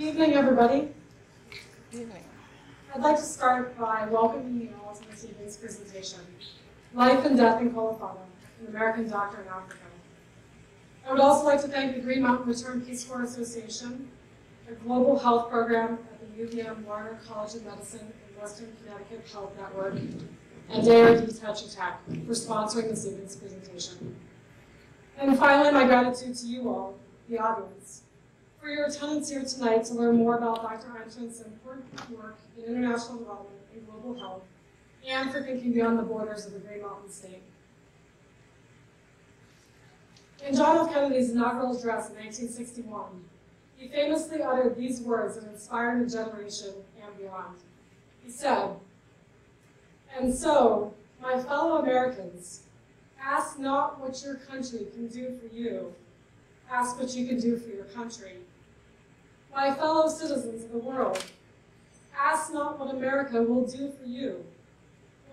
evening, everybody. Good Evening. I'd like to start by welcoming you all to this evening's presentation, Life and Death in Kolofata, an American Doctor in Africa. I would also like to thank the Green Mountain Return Peace Corps Association, a global health program at the UVM Larner College of Medicine and Western Connecticut Health Network, and ARD Tetra Tech for sponsoring this evening's presentation. And finally, my gratitude to you all, the audience, for your attendance here tonight to learn more about Dr. Einterz's important work in international development and global health, and for thinking beyond the borders of the Green Mountain State. In John F. Kennedy's inaugural address in 1961, he famously uttered these words that inspired a generation and beyond. He said, And so, my fellow Americans, ask not what your country can do for you, ask what you can do for your country. My fellow citizens of the world, ask not what America will do for you,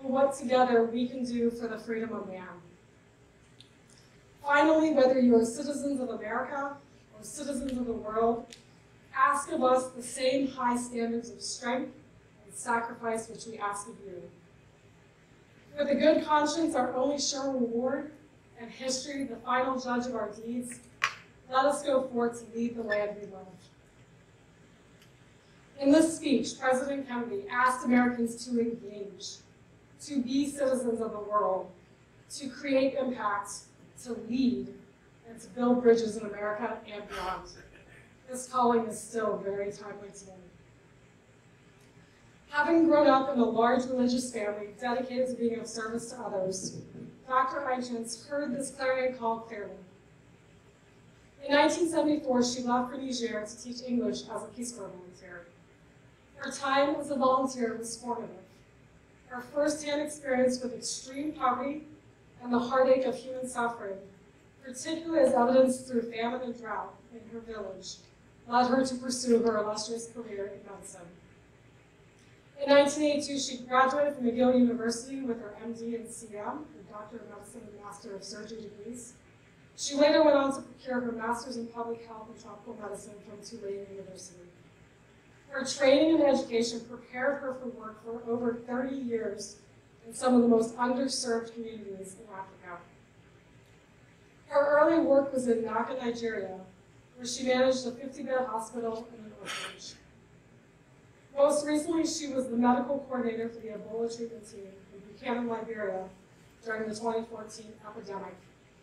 but what together we can do for the freedom of man. Finally, whether you are citizens of America or citizens of the world, ask of us the same high standards of strength and sacrifice which we ask of you. With a good conscience, our only sure reward, and history, the final judge of our deeds, let us go forth to lead the land we love. In this speech, President Kennedy asked Americans to engage, to be citizens of the world, to create impact, to lead, and to build bridges in America and beyond. This calling is still very timely today. Having grown up in a large religious family dedicated to being of service to others, Dr. Einterz heard this clarion call clearly. In 1974, she left for Niger to teach English as a Peace Corps volunteer. Her time as a volunteer was formative. Her first-hand experience with extreme poverty and the heartache of human suffering, particularly as evidenced through famine and drought in her village, led her to pursue her illustrious career in medicine. In 1982, she graduated from McGill University with her MD and CM, her Doctor of Medicine and Master of Surgery degrees. She later went on to procure her Master's in Public Health and Tropical Medicine from Tulane University. Her training and education prepared her for work for over 30 years in some of the most underserved communities in Africa. Her early work was in Naka, Nigeria, where she managed a 50-bed hospital and an orphanage. Most recently, she was the medical coordinator for the Ebola treatment team in Buchanan, Liberia during the 2014 epidemic,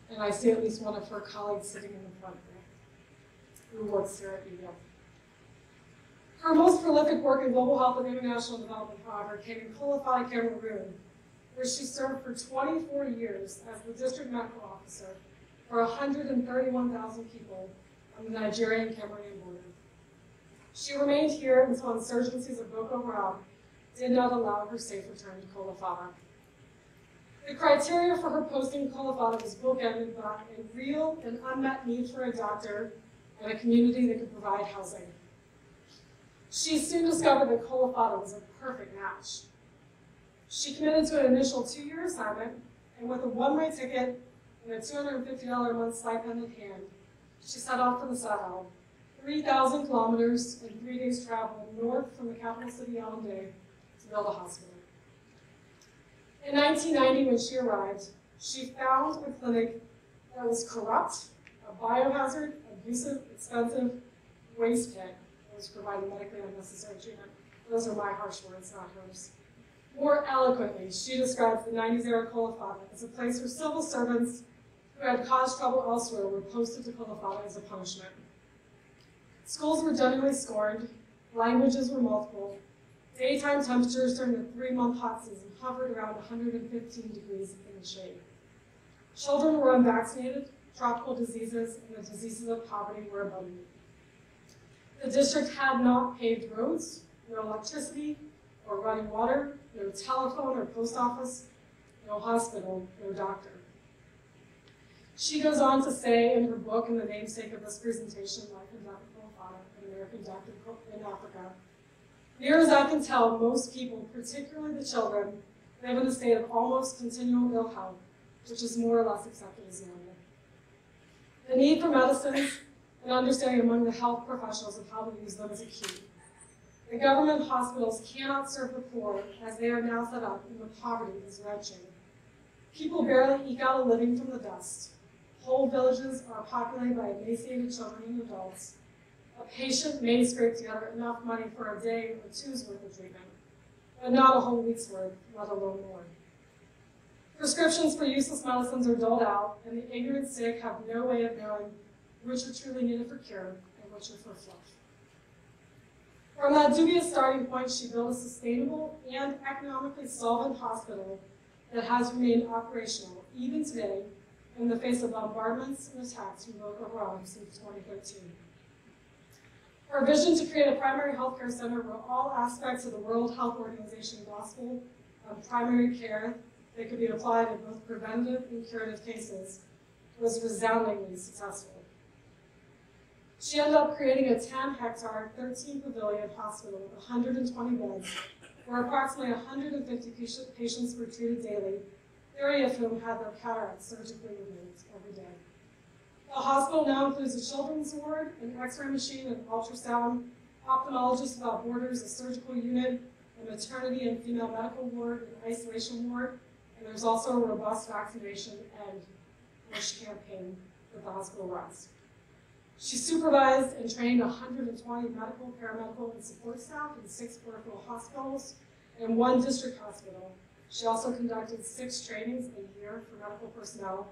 and I see at least one of her colleagues sitting in the front there who works here at UVM. Her most prolific work in global health and international development, however, came in Kolofata, Cameroon, where she served for 24 years as the district medical officer for 131,000 people on the Nigerian-Cameroonian border. She remained here until insurgencies of Boko Haram did not allow her safe return to Kolofata. The criteria for her posting in Kolofata was bookended by a real and unmet need for a doctor and a community that could provide housing. She soon discovered that Kolofata was a perfect match. She committed to an initial two-year assignment, and with a one-way ticket and a $250 a month stipend in hand, she set off for the Sahel, 3,000 kilometers and three days travel north from the capital city Yaoundé to build a hospital. In 1990, when she arrived, she found a clinic that was corrupt, a biohazard, abusive, expensive waste pit was providing medically unnecessary treatment. Those are my harsh words, not hers. More eloquently, she describes the 90s era Kolofata as a place where civil servants who had caused trouble elsewhere were posted to Kolofata as a punishment. Schools were generally scorned, languages were multiple, daytime temperatures during the three-month hot season hovered around 115 degrees in the shade. Children were unvaccinated, tropical diseases and the diseases of poverty were abundant. The district had not paved roads, no electricity or running water, no telephone or post office, no hospital, no doctor. She goes on to say in her book, and the namesake of this presentation, Life and Death of Kolofata, an American Doctor in Africa, near as I can tell, most people, particularly the children, live in a state of almost continual ill health, which is more or less accepted as normal. The need for medicines and understanding among the health professionals of how to use them is a key. The government hospitals cannot serve the poor as they are now set up, and the poverty is wrenching. People barely eke out a living from the dust. Whole villages are populated by emaciated children and adults. A patient may scrape together enough money for a day or two's worth of treatment, but not a whole week's worth, let alone more. Prescriptions for useless medicines are doled out, and the ignorant sick have no way of knowing which are truly needed for care and which are for fluff. From that dubious starting point, she built a sustainable and economically solvent hospital that has remained operational, even today, in the face of bombardments and attacks from Boko Haram since 2013. Her vision to create a primary health care center where all aspects of the World Health Organization gospel of primary care that could be applied in both preventative and curative cases was resoundingly successful. She ended up creating a 10 hectare, 13 pavilion hospital with 120 beds, where approximately 150 patients were treated daily, 30 of whom had their cataracts surgically removed every day. The hospital now includes a children's ward, an x-ray machine, an ultrasound, ophthalmologists without borders, a surgical unit, a maternity and female medical ward, an isolation ward, and there's also a robust vaccination and wish campaign that the hospital runs. She supervised and trained 120 medical, paramedical, and support staff in six peripheral hospitals and one district hospital. She also conducted six trainings a year for medical personnel.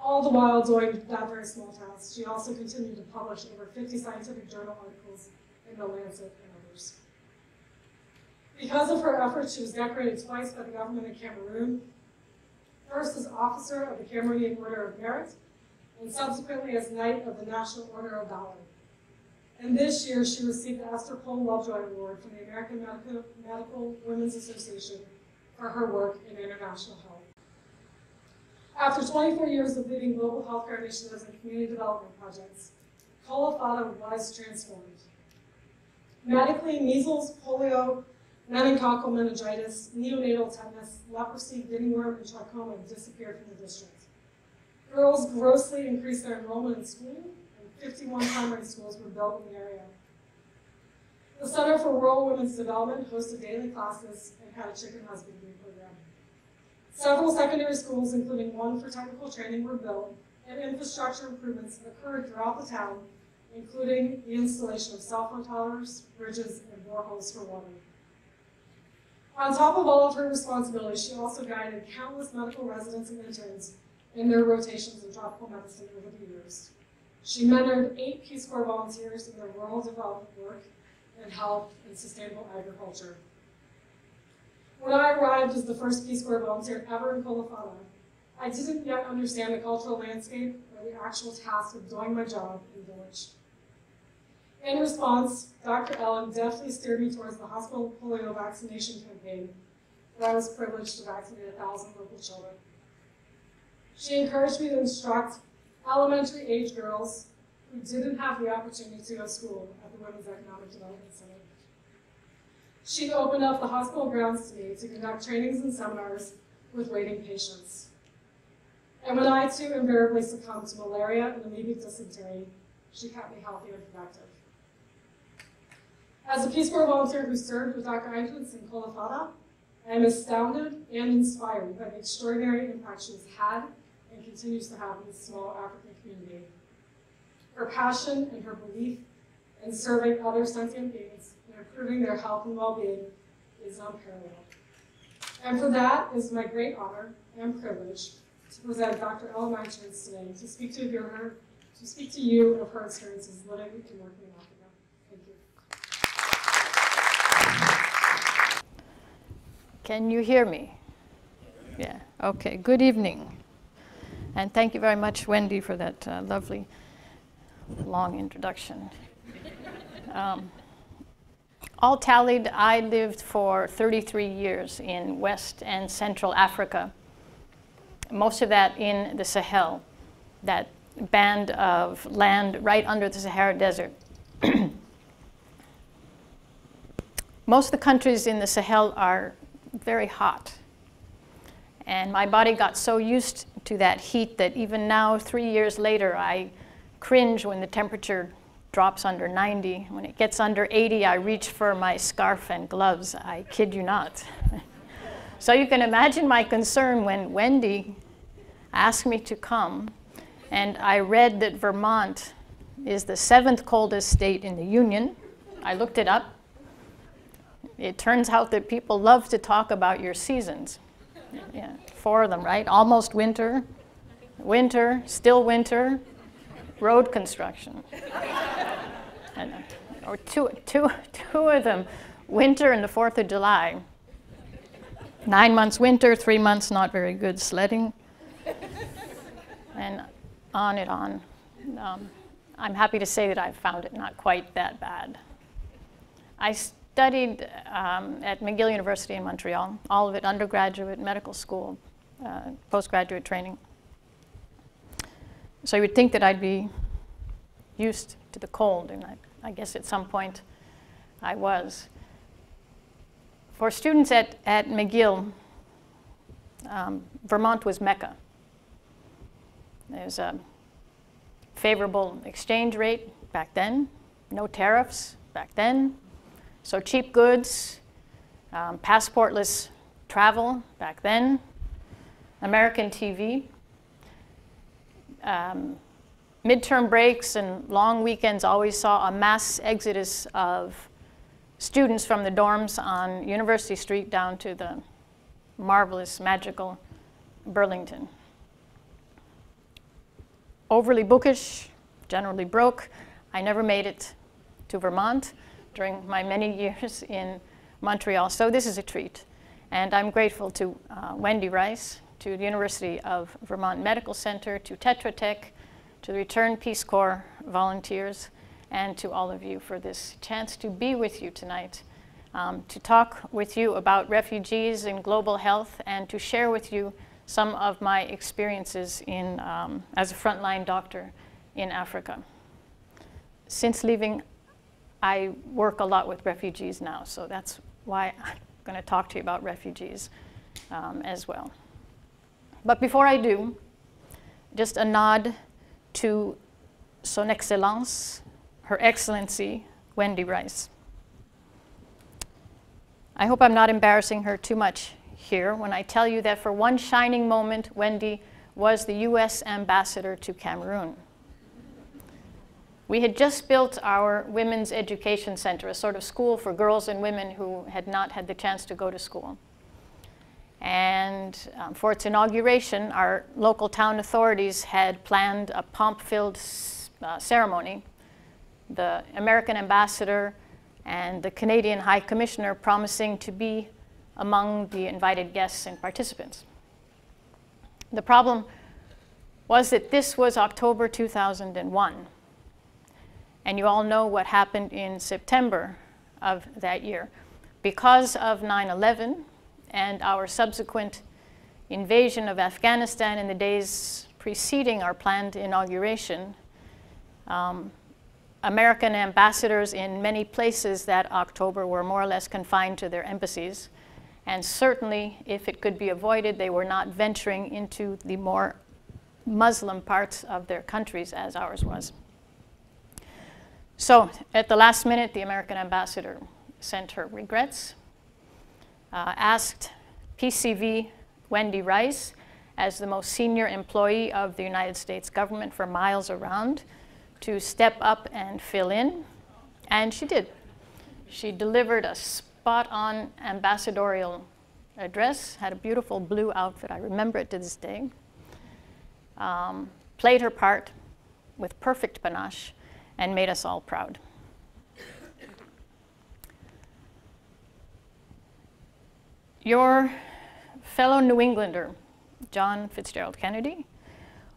All the while doing that very small task, she also continued to publish over 50 scientific journal articles in The Lancet and others. Because of her efforts, she was decorated twice by the government of Cameroon. First as Officer of the Cameroonian Order of Merit, and subsequently as Knight of the National Order of Valor. And this year, she received the Esther Pohl Lovejoy Award from the American Medical, Medical Women's Association for her work in international health. After 24 years of leading global healthcare initiatives and community development projects, Kolofata was transformed. Medically, measles, polio, meningococcal meningitis, neonatal tetanus, leprosy, guinea worm, and trachoma disappeared from the district. Girls grossly increased their enrollment in school, and 51 primary schools were built in the area. The Center for Rural Women's Development hosted daily classes and had a chicken husbandry program. Several secondary schools, including one for technical training, were built, and infrastructure improvements occurred throughout the town, including the installation of cell phone towers, bridges, and boreholes for water. On top of all of her responsibilities, she also guided countless medical residents and interns in their rotations in tropical medicine over the years. She mentored eight Peace Corps volunteers in their rural development work in health and sustainable agriculture. When I arrived as the first Peace Corps volunteer ever in Kolofata, I didn't yet understand the cultural landscape or the actual task of doing my job in the village. In response, Dr. Ellen deftly steered me towards the hospital polio vaccination campaign, where I was privileged to vaccinate a thousand local children. She encouraged me to instruct elementary age girls who didn't have the opportunity to go to school at the Women's Economic Development Center. She opened up the hospital grounds to me to conduct trainings and seminars with waiting patients. And when I too invariably succumbed to malaria and amoebic dysentery, she kept me healthy and productive. As a Peace Corps volunteer who served with Dr. Einterz in Kolofata, I am astounded and inspired by the extraordinary impact she has had continues to have in this small African community. Her passion and her belief in serving other sentient beings and improving their health and well-being is unparalleled. And for that, it is my great honor and privilege to present Dr. Ellen Einterz today to speak to her, to speak to you of her experiences living and working in Africa. Thank you. Can you hear me? Yeah, okay, good evening. And thank you very much, Wendy, for that uh, lovely long introduction. Um, all tallied, I lived for 33 years in West and Central Africa, most of that in the Sahel, that band of land right under the Sahara Desert. most of the countries in the Sahel are very hot. And my body got so used to that heat that even now, three years later, I cringe when the temperature drops under 90. When it gets under 80, I reach for my scarf and gloves. I kid you not. so you can imagine my concern when Wendy asked me to come, and I read that Vermont is the seventh coldest state in the Union. I looked it up. It turns out that people love to talk about your seasons. Yeah, four of them, right? Almost winter, winter, still winter, road construction. and, or two, two, two of them, winter and the 4th of July. Nine months winter, three months not very good sledding, and on and on. Um, I'm happy to say that I've found it not quite that bad. I studied um, at McGill University in Montreal, all of it undergraduate medical school, uh, postgraduate training. So you would think that I'd be used to the cold, and I, I guess at some point I was. For students at, at McGill, um, Vermont was Mecca. There's a favorable exchange rate back then, no tariffs back then, so cheap goods, um, passportless travel back then, American TV, um, midterm breaks and long weekends always saw a mass exodus of students from the dorms on University Street down to the marvelous, magical Burlington. Overly bookish, generally broke. I never made it to Vermont during my many years in Montreal, so this is a treat. And I'm grateful to uh, Wendy Rice, to the University of Vermont Medical Center, to Tetra Tech, to the Return Peace Corps volunteers, and to all of you for this chance to be with you tonight, um, to talk with you about refugees and global health, and to share with you some of my experiences in, um, as a frontline doctor in Africa. Since leaving, I work a lot with refugees now, so that's why I'm going to talk to you about refugees um, as well. But before I do, just a nod to Son Excellence, Her Excellency, Wendy Rice. I hope I'm not embarrassing her too much here when I tell you that for one shining moment, Wendy was the U.S. ambassador to Cameroon. We had just built our Women's Education Center, a sort of school for girls and women who had not had the chance to go to school. And um, for its inauguration, our local town authorities had planned a pomp-filled uh, ceremony. The American ambassador and the Canadian High Commissioner promising to be among the invited guests and participants. The problem was that this was October 2001. And you all know what happened in September of that year. Because of 9 11, and our subsequent invasion of Afghanistan in the days preceding our planned inauguration, um, American ambassadors in many places that October were more or less confined to their embassies. And certainly, if it could be avoided, they were not venturing into the more Muslim parts of their countries as ours was. So, at the last minute, the American ambassador sent her regrets uh, asked PCV Wendy Rice, as the most senior employee of the United States government for miles around, to step up and fill in, and she did. She delivered a spot-on ambassadorial address, had a beautiful blue outfit, I remember it to this day, um, played her part with perfect panache, and made us all proud. Your fellow New Englander, John Fitzgerald Kennedy,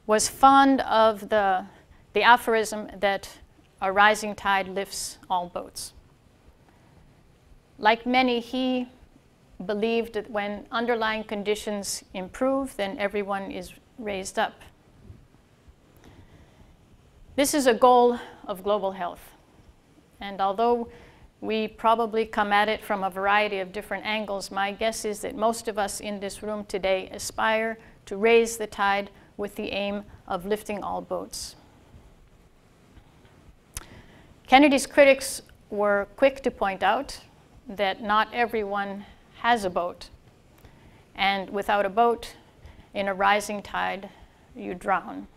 was fond of the, the aphorism that a rising tide lifts all boats. Like many, he believed that when underlying conditions improve, then everyone is raised up. This is a goal of global health. And although we probably come at it from a variety of different angles. My guess is that most of us in this room today aspire to raise the tide with the aim of lifting all boats. Kennedy's critics were quick to point out that not everyone has a boat. And without a boat, in a rising tide, you drown.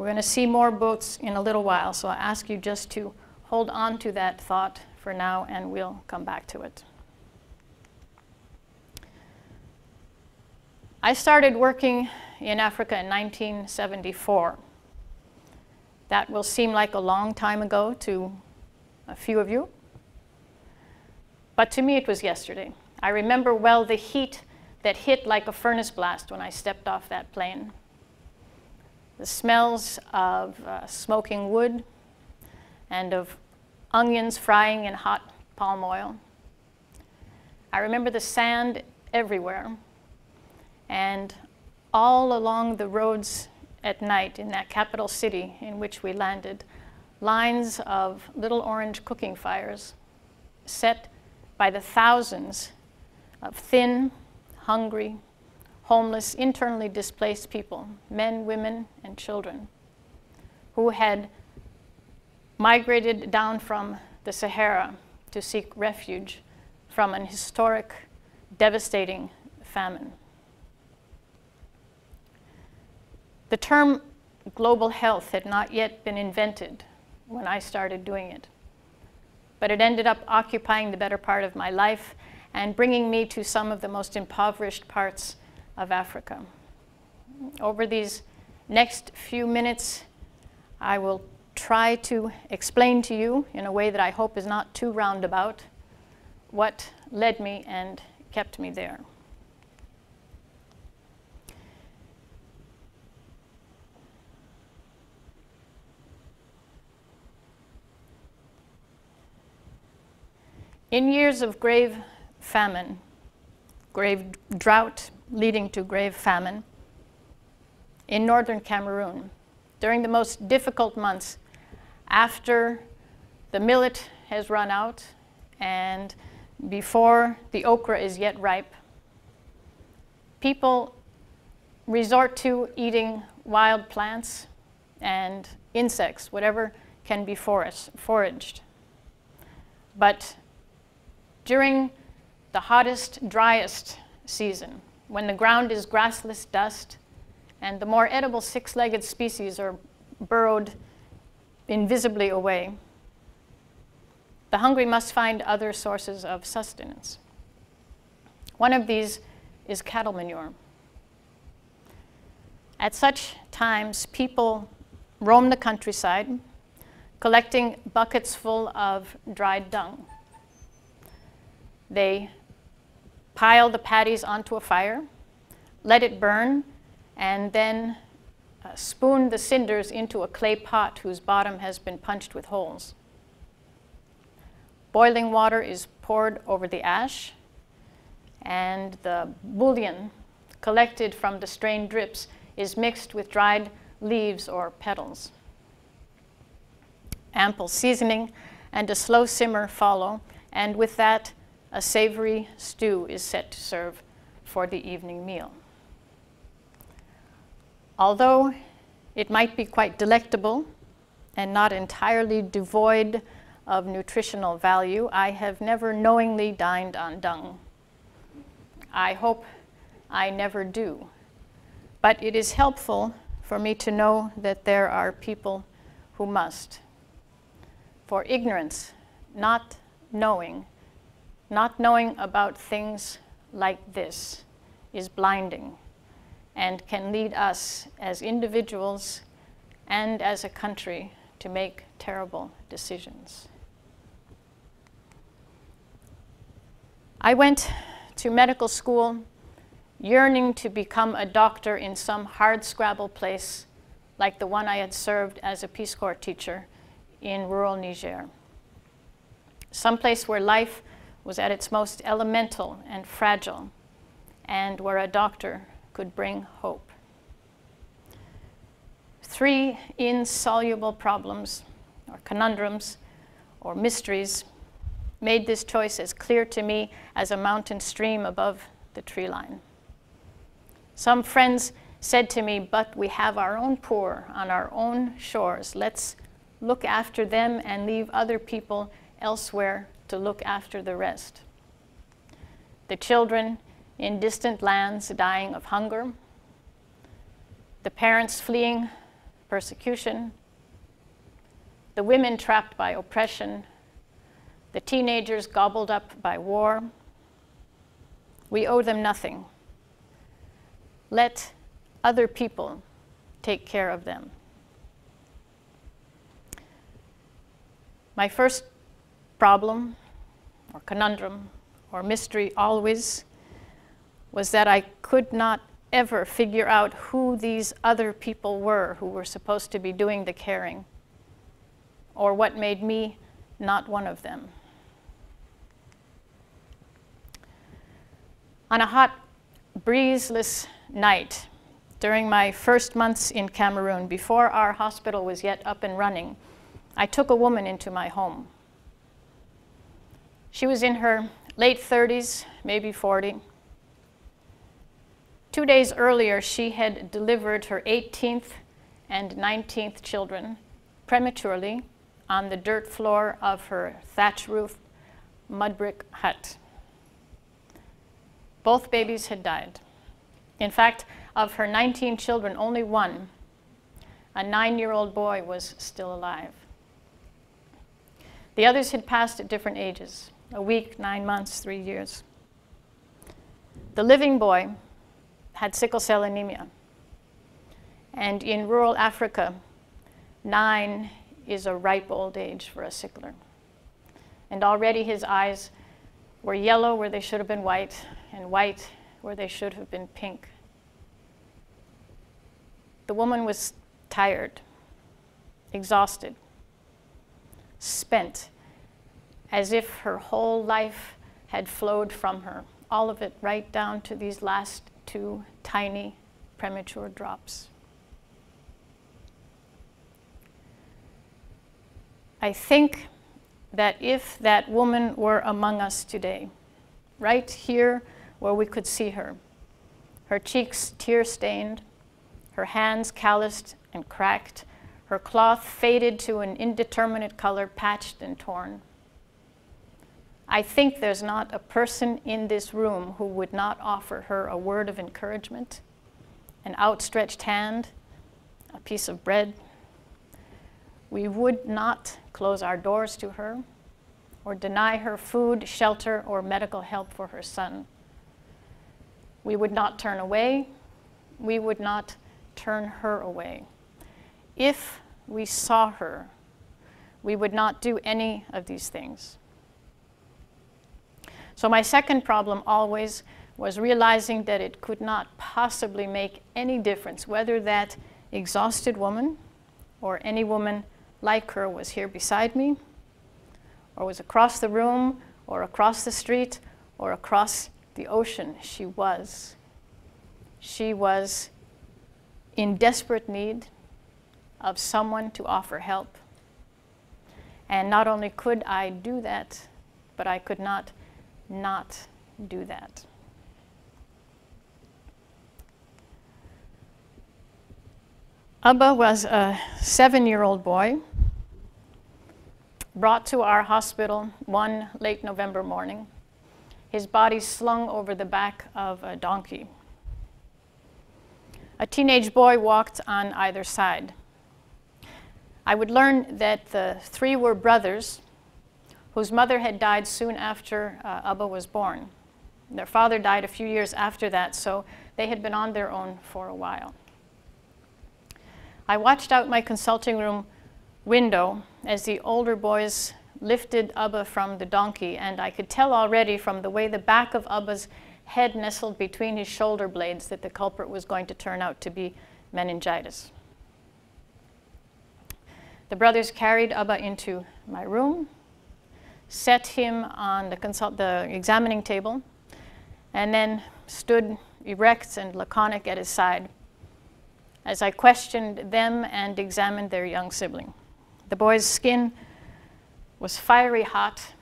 We're going to see more boats in a little while, so I ask you just to hold on to that thought for now, and we'll come back to it. I started working in Africa in 1974. That will seem like a long time ago to a few of you, but to me it was yesterday. I remember well the heat that hit like a furnace blast when I stepped off that plane. The smells of uh, smoking wood and of onions frying in hot palm oil. I remember the sand everywhere and all along the roads at night in that capital city in which we landed, lines of little orange cooking fires set by the thousands of thin, hungry, homeless, internally displaced people, men, women, and children, who had migrated down from the Sahara to seek refuge from an historic, devastating famine. The term global health had not yet been invented when I started doing it, but it ended up occupying the better part of my life and bringing me to some of the most impoverished parts of Africa. Over these next few minutes, I will try to explain to you in a way that I hope is not too roundabout what led me and kept me there. In years of grave famine, grave drought leading to grave famine in northern Cameroon during the most difficult months after the millet has run out and before the okra is yet ripe. People resort to eating wild plants and insects, whatever can be foraged. But during the hottest, driest season, when the ground is grassless dust and the more edible six-legged species are burrowed invisibly away, the hungry must find other sources of sustenance. One of these is cattle manure. At such times, people roam the countryside, collecting buckets full of dried dung. They pile the patties onto a fire, let it burn, and then uh, spoon the cinders into a clay pot whose bottom has been punched with holes. Boiling water is poured over the ash, and the bouillon collected from the strained drips is mixed with dried leaves or petals. Ample seasoning and a slow simmer follow, and with that, a savory stew is set to serve for the evening meal. Although it might be quite delectable and not entirely devoid of nutritional value, I have never knowingly dined on dung. I hope I never do. But it is helpful for me to know that there are people who must. For ignorance, not knowing, not knowing about things like this is blinding and can lead us as individuals and as a country to make terrible decisions. I went to medical school yearning to become a doctor in some hardscrabble place like the one I had served as a Peace Corps teacher in rural Niger. Someplace where life was at its most elemental and fragile, and where a doctor could bring hope. Three insoluble problems, or conundrums, or mysteries made this choice as clear to me as a mountain stream above the tree line. Some friends said to me, but we have our own poor on our own shores. Let's look after them and leave other people elsewhere to look after the rest. The children in distant lands dying of hunger, the parents fleeing persecution, the women trapped by oppression, the teenagers gobbled up by war. We owe them nothing. Let other people take care of them. My first problem, or conundrum, or mystery always was that I could not ever figure out who these other people were who were supposed to be doing the caring, or what made me not one of them. On a hot, breezeless night during my first months in Cameroon, before our hospital was yet up and running, I took a woman into my home. She was in her late 30s, maybe 40. Two days earlier, she had delivered her 18th and 19th children prematurely on the dirt floor of her thatch roof mud brick hut. Both babies had died. In fact, of her 19 children, only one, a nine year old boy, was still alive. The others had passed at different ages a week, nine months, three years. The living boy had sickle cell anemia. And in rural Africa, nine is a ripe old age for a sickler. And already his eyes were yellow where they should have been white, and white where they should have been pink. The woman was tired, exhausted, spent, as if her whole life had flowed from her, all of it right down to these last two tiny premature drops. I think that if that woman were among us today, right here where we could see her, her cheeks tear stained, her hands calloused and cracked, her cloth faded to an indeterminate color, patched and torn. I think there's not a person in this room who would not offer her a word of encouragement, an outstretched hand, a piece of bread. We would not close our doors to her or deny her food, shelter, or medical help for her son. We would not turn away. We would not turn her away. If we saw her, we would not do any of these things. So, my second problem always was realizing that it could not possibly make any difference whether that exhausted woman or any woman like her was here beside me, or was across the room, or across the street, or across the ocean. She was. She was in desperate need of someone to offer help. And not only could I do that, but I could not not do that. Abba was a seven year old boy brought to our hospital one late November morning, his body slung over the back of a donkey. A teenage boy walked on either side. I would learn that the three were brothers whose mother had died soon after uh, Abba was born. Their father died a few years after that, so they had been on their own for a while. I watched out my consulting room window as the older boys lifted Abba from the donkey, and I could tell already from the way the back of Abba's head nestled between his shoulder blades that the culprit was going to turn out to be meningitis. The brothers carried Abba into my room, set him on the, consult- the examining table, and then stood erect and laconic at his side as I questioned them and examined their young sibling. The boy's skin was fiery hot,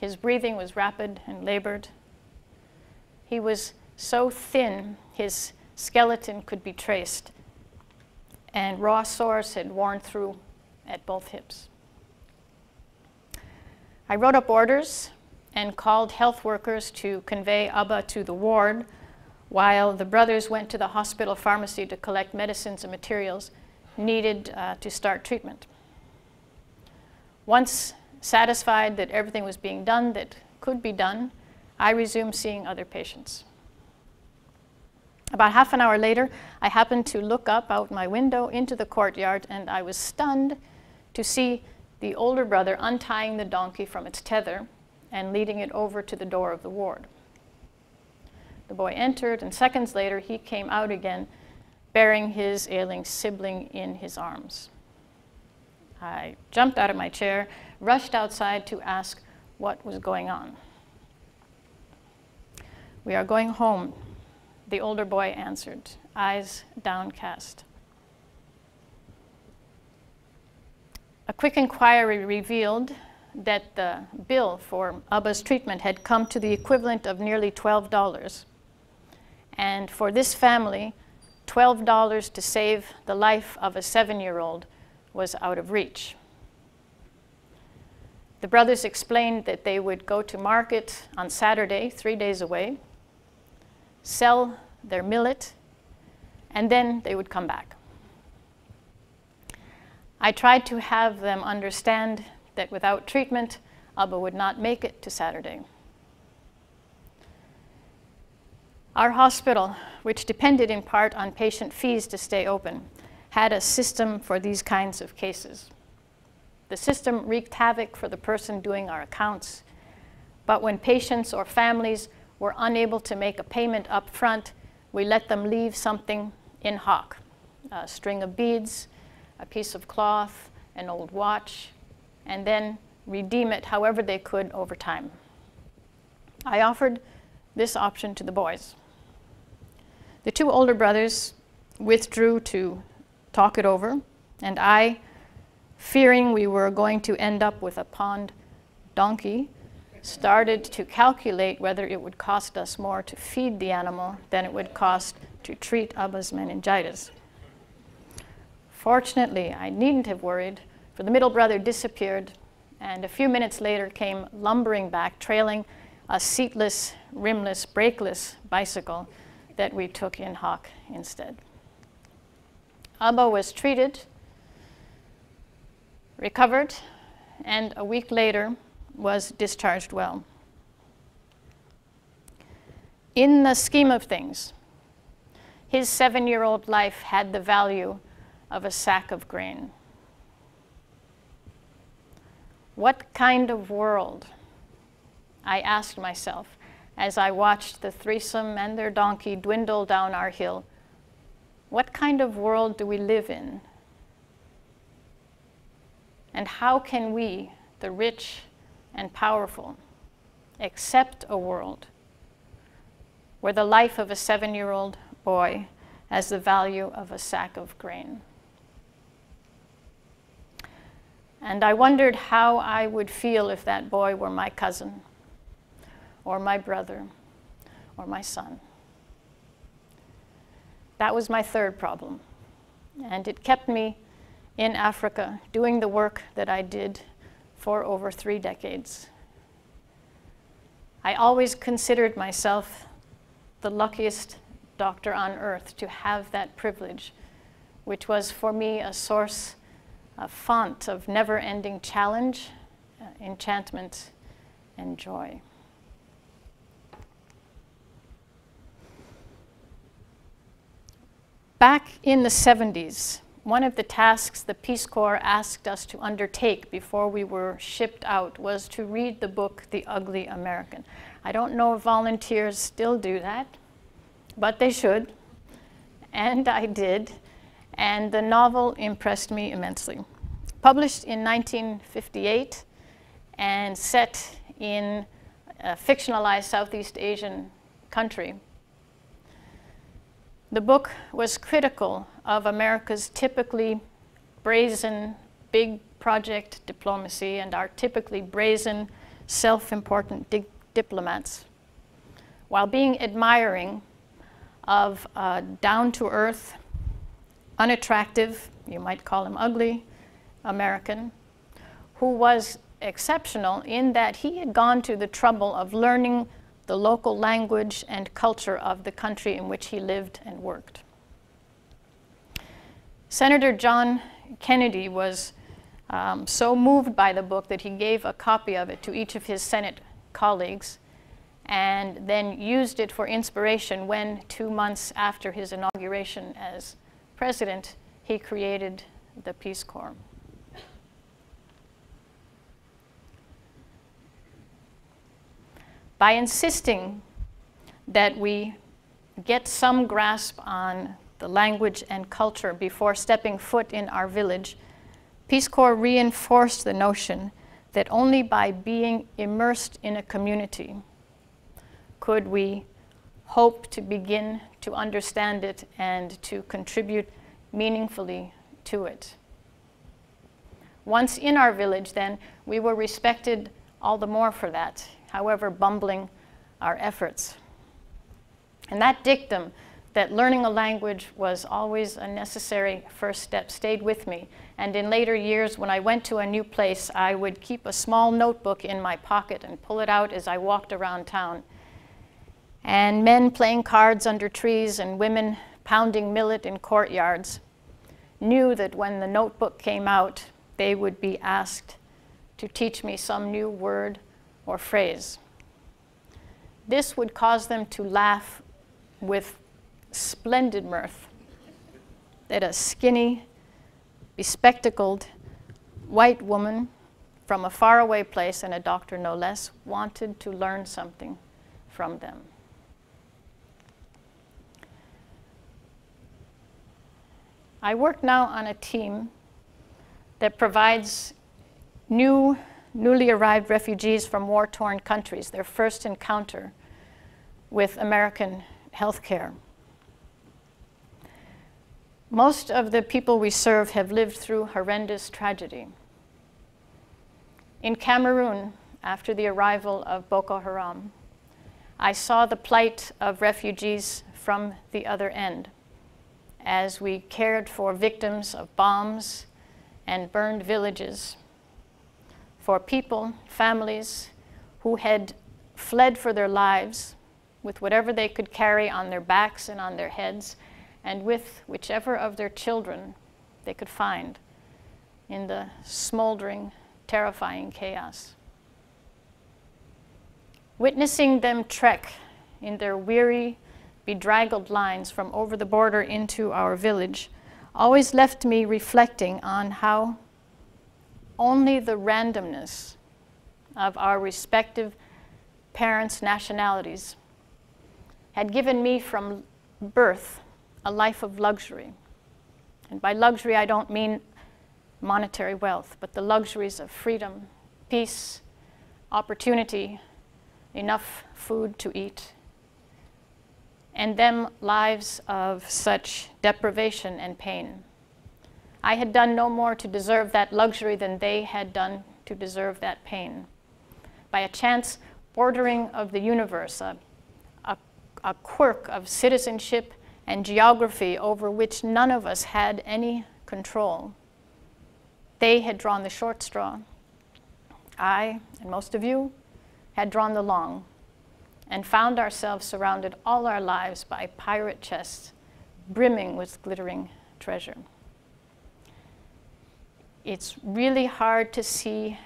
his breathing was rapid and labored. He was so thin, his skeleton could be traced, and raw sores had worn through at both hips. I wrote up orders and called health workers to convey Abba to the ward while the brothers went to the hospital pharmacy to collect medicines and materials needed uh, to start treatment. Once satisfied that everything was being done that could be done, I resumed seeing other patients. About half an hour later, I happened to look up out my window into the courtyard and I was stunned to see the older brother untying the donkey from its tether and leading it over to the door of the ward. The boy entered, and seconds later, he came out again, bearing his ailing sibling in his arms. I jumped out of my chair, rushed outside to ask what was going on. We are going home, the older boy answered, eyes downcast. A quick inquiry revealed that the bill for Abba's treatment had come to the equivalent of nearly $12. And for this family, $12 to save the life of a seven year old was out of reach. The brothers explained that they would go to market on Saturday, three days away, sell their millet, and then they would come back. I tried to have them understand that without treatment, Abba would not make it to Saturday. Our hospital, which depended in part on patient fees to stay open, had a system for these kinds of cases. The system wreaked havoc for the person doing our accounts, but when patients or families were unable to make a payment up front, we let them leave something in hock a string of beads, a piece of cloth, an old watch, and then redeem it however they could over time. I offered this option to the boys. The two older brothers withdrew to talk it over, and I, fearing we were going to end up with a pond donkey, started to calculate whether it would cost us more to feed the animal than it would cost to treat Abba's meningitis. Fortunately, I needn't have worried, for the middle brother disappeared, and a few minutes later came lumbering back, trailing a seatless, rimless, brakeless bicycle that we took in hock instead. Abba was treated, recovered, and a week later was discharged well. In the scheme of things, his seven year old life had the value of a sack of grain. What kind of world, I asked myself as I watched the threesome and their donkey dwindle down our hill, what kind of world do we live in? And how can we, the rich and powerful, accept a world where the life of a seven year old boy has the value of a sack of grain? And I wondered how I would feel if that boy were my cousin, or my brother, or my son. That was my third problem. And it kept me in Africa doing the work that I did for over three decades. I always considered myself the luckiest doctor on earth to have that privilege, which was for me a source a font of never ending challenge, uh, enchantment, and joy. Back in the 70s, one of the tasks the Peace Corps asked us to undertake before we were shipped out was to read the book The Ugly American. I don't know if volunteers still do that, but they should. And I did and the novel impressed me immensely. Published in 1958 and set in a fictionalized Southeast Asian country, the book was critical of America's typically brazen, big project diplomacy and our typically brazen, self important di diplomats, while being admiring of down to earth, unattractive, you might call him ugly, American who was exceptional in that he had gone to the trouble of learning the local language and culture of the country in which he lived and worked. Senator John Kennedy was um, so moved by the book that he gave a copy of it to each of his Senate colleagues and then used it for inspiration when, two months after his inauguration as president, he created the Peace Corps. By insisting that we get some grasp on the language and culture before stepping foot in our village, Peace Corps reinforced the notion that only by being immersed in a community could we hope to begin to understand it and to contribute meaningfully to it. Once in our village, then, we were respected all the more for that, however bumbling our efforts. And that dictum that learning a language was always a necessary first step stayed with me. And in later years, when I went to a new place, I would keep a small notebook in my pocket and pull it out as I walked around town. And men playing cards under trees and women pounding millet in courtyards knew that when the notebook came out, they would be asked to teach me some new word or phrase. This would cause them to laugh with splendid mirth that a skinny, bespectacled white woman from a faraway place, and a doctor no less, wanted to learn something from them. I work now on a team that provides new, newly arrived refugees from war torn countries their first encounter with American health care. Most of the people we serve have lived through horrendous tragedy. In Cameroon, after the arrival of Boko Haram, I saw the plight of refugees from the other end as we cared for victims of bombs and burned villages, for people, families who had fled for their lives with whatever they could carry on their backs and on their heads, and with whichever of their children they could find in the smoldering, terrifying chaos. Witnessing them trek in their weary, bedraggled lines from over the border into our village always left me reflecting on how only the randomness of our respective parents' nationalities had given me from birth a life of luxury. And by luxury, I don't mean monetary wealth, but the luxuries of freedom, peace, opportunity, enough food to eat, and them lives of such deprivation and pain. I had done no more to deserve that luxury than they had done to deserve that pain. By a chance ordering of the universe, a, a, a quirk of citizenship and geography over which none of us had any control. They had drawn the short straw. I, and most of you, had drawn the long and found ourselves surrounded all our lives by pirate chests brimming with glittering treasure. It's really hard to see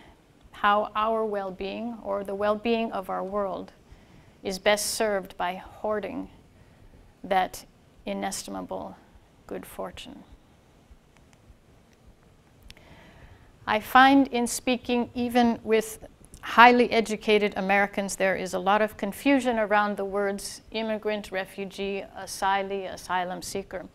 how our well being or the well being of our world is best served by hoarding that inestimable good fortune. I find in speaking even with highly educated Americans, there is a lot of confusion around the words immigrant, refugee, asylee, asylum seeker.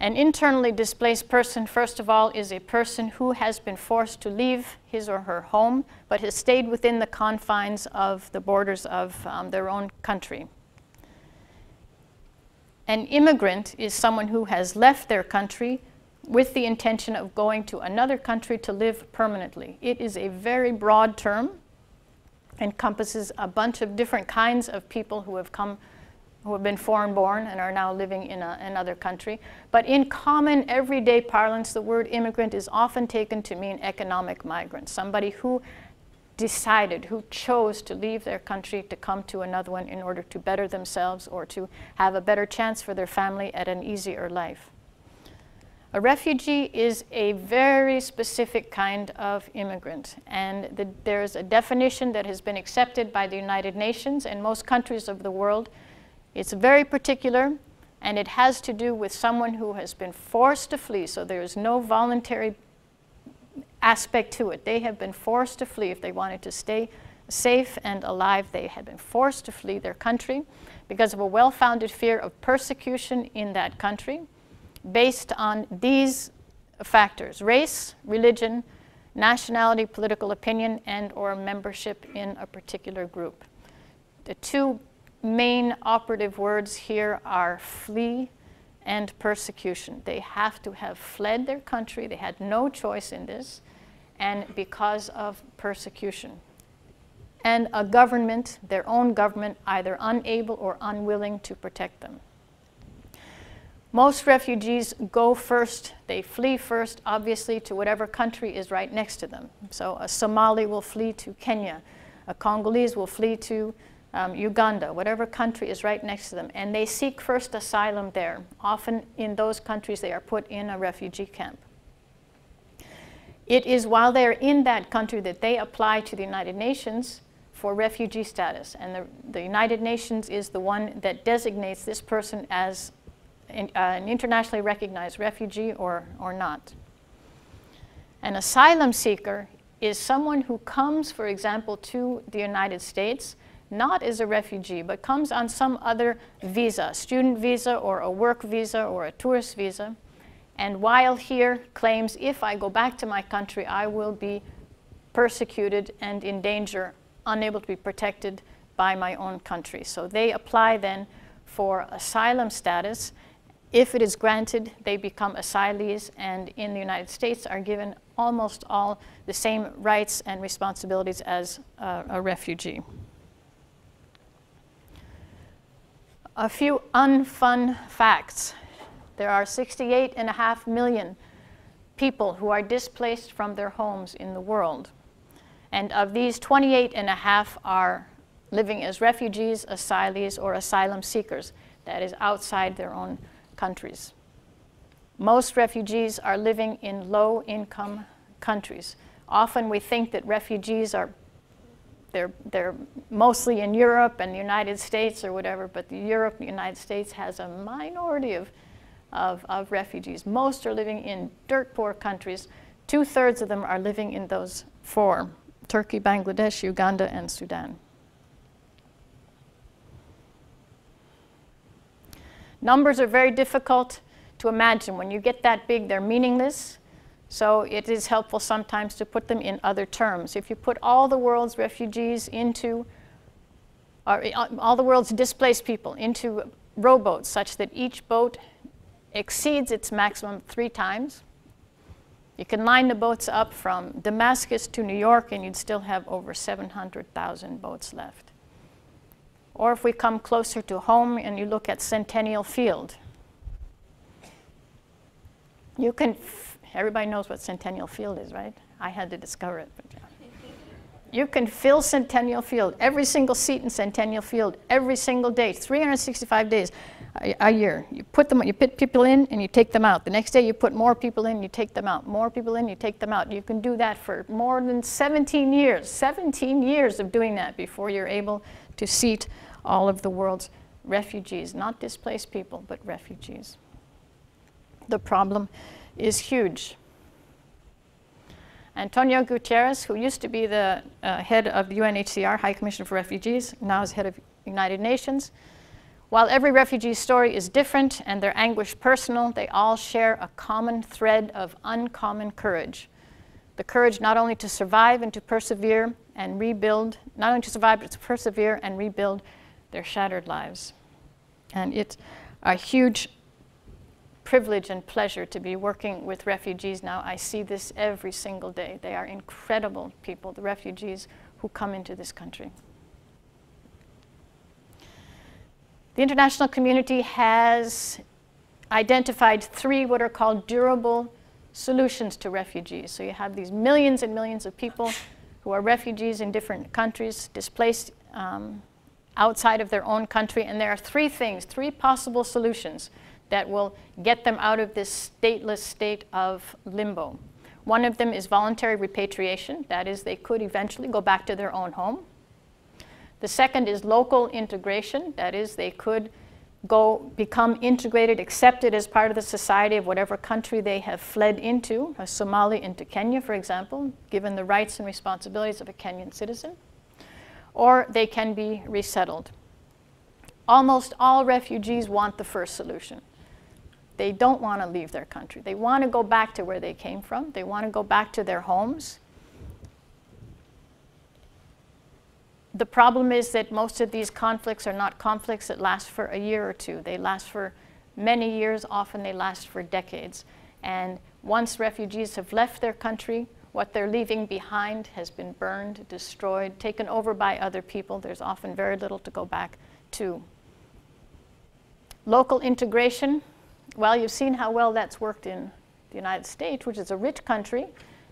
An internally displaced person, first of all, is a person who has been forced to leave his or her home, but has stayed within the confines of the borders of um, their own country. An immigrant is someone who has left their country with the intention of going to another country to live permanently. It is a very broad term, encompasses a bunch of different kinds of people who have come who have been foreign born and are now living in a, another country. But in common everyday parlance, the word immigrant is often taken to mean economic migrant, somebody who decided, who chose to leave their country to come to another one in order to better themselves or to have a better chance for their family at an easier life. A refugee is a very specific kind of immigrant, and the, there's a definition that has been accepted by the United Nations and most countries of the world. It's very particular, and it has to do with someone who has been forced to flee, so there is no voluntary aspect to it. They have been forced to flee if they wanted to stay safe and alive. They had been forced to flee their country because of a well-founded fear of persecution in that country based on these factors, race, religion, nationality, political opinion, and or membership in a particular group. The two main operative words here are flee and persecution. They have to have fled their country. They had no choice in this, and because of persecution. And a government, their own government, either unable or unwilling to protect them. Most refugees go first, they flee first, obviously, to whatever country is right next to them. So a Somali will flee to Kenya, a Congolese will flee to um, Uganda, whatever country is right next to them, and they seek first asylum there. Often in those countries, they are put in a refugee camp. It is while they're in that country that they apply to the United Nations for refugee status, and the, the United Nations is the one that designates this person as in, uh, an internationally recognized refugee or, or not. An asylum seeker is someone who comes, for example, to the United States, not as a refugee, but comes on some other visa, student visa or a work visa or a tourist visa, and while here claims if I go back to my country, I will be persecuted and in danger, unable to be protected by my own country. So they apply then for asylum status if it is granted, they become asylees and in the United States are given almost all the same rights and responsibilities as uh, a refugee. A few unfun facts. There are 68 and a half million people who are displaced from their homes in the world. And of these, 28 and a half are living as refugees, asylees, or asylum seekers. That is outside their own countries. Most refugees are living in low-income countries. Often we think that refugees are they're, they're mostly in Europe and the United States or whatever, but the Europe the United States has a minority of, of, of refugees. Most are living in dirt poor countries. Two-thirds of them are living in those four, Turkey, Bangladesh, Uganda, and Sudan. Numbers are very difficult to imagine. When you get that big, they're meaningless. So it is helpful sometimes to put them in other terms. If you put all the world's refugees into, or uh, all the world's displaced people into rowboats such that each boat exceeds its maximum three times, you can line the boats up from Damascus to New York and you'd still have over 700,000 boats left. Or if we come closer to home and you look at Centennial Field, you can, everybody knows what Centennial Field is, right? I had to discover it. But yeah. You can fill Centennial Field, every single seat in Centennial Field, every single day, 365 days a, a, year. You put them, you put people in and you take them out. The next day you put more people in, you take them out. More people in, you take them out. You can do that for more than 17 years, 17 years of doing that before you're able to seat all of the world's refugees, not displaced people, but refugees. The problem is huge. Antonio Guterres, who used to be the uh, head of the UNHCR, High Commissioner for Refugees, now is head of United Nations. While every refugee story is different and their anguish personal, they all share a common thread of uncommon courage. The courage not only to survive and to persevere and rebuild, not only to survive, but to persevere and rebuild their shattered lives. And it's a huge privilege and pleasure to be working with refugees now. I see this every single day. They are incredible people, the refugees who come into this country. The international community has identified three what are called durable solutions to refugees. So you have these millions and millions of people who are refugees in different countries, displaced um, outside of their own country, and there are three things, three possible solutions that will get them out of this stateless state of limbo. One of them is voluntary repatriation, that is, they could eventually go back to their own home. The second is local integration, that is, they could go become integrated, accepted as part of the society of whatever country they have fled into, a Somali into Kenya, for example, given the rights and responsibilities of a Kenyan citizen, or they can be resettled. Almost all refugees want the first solution. They don't want to leave their country. They want to go back to where they came from. They want to go back to their homes. the problem is that most of these conflicts are not conflicts that last for a year or two. They last for many years, often they last for decades. And once refugees have left their country, what they're leaving behind has been burned, destroyed, taken over by other people. There's often very little to go back to. Local integration, well, you've seen how well that's worked in the United States, which is a rich country,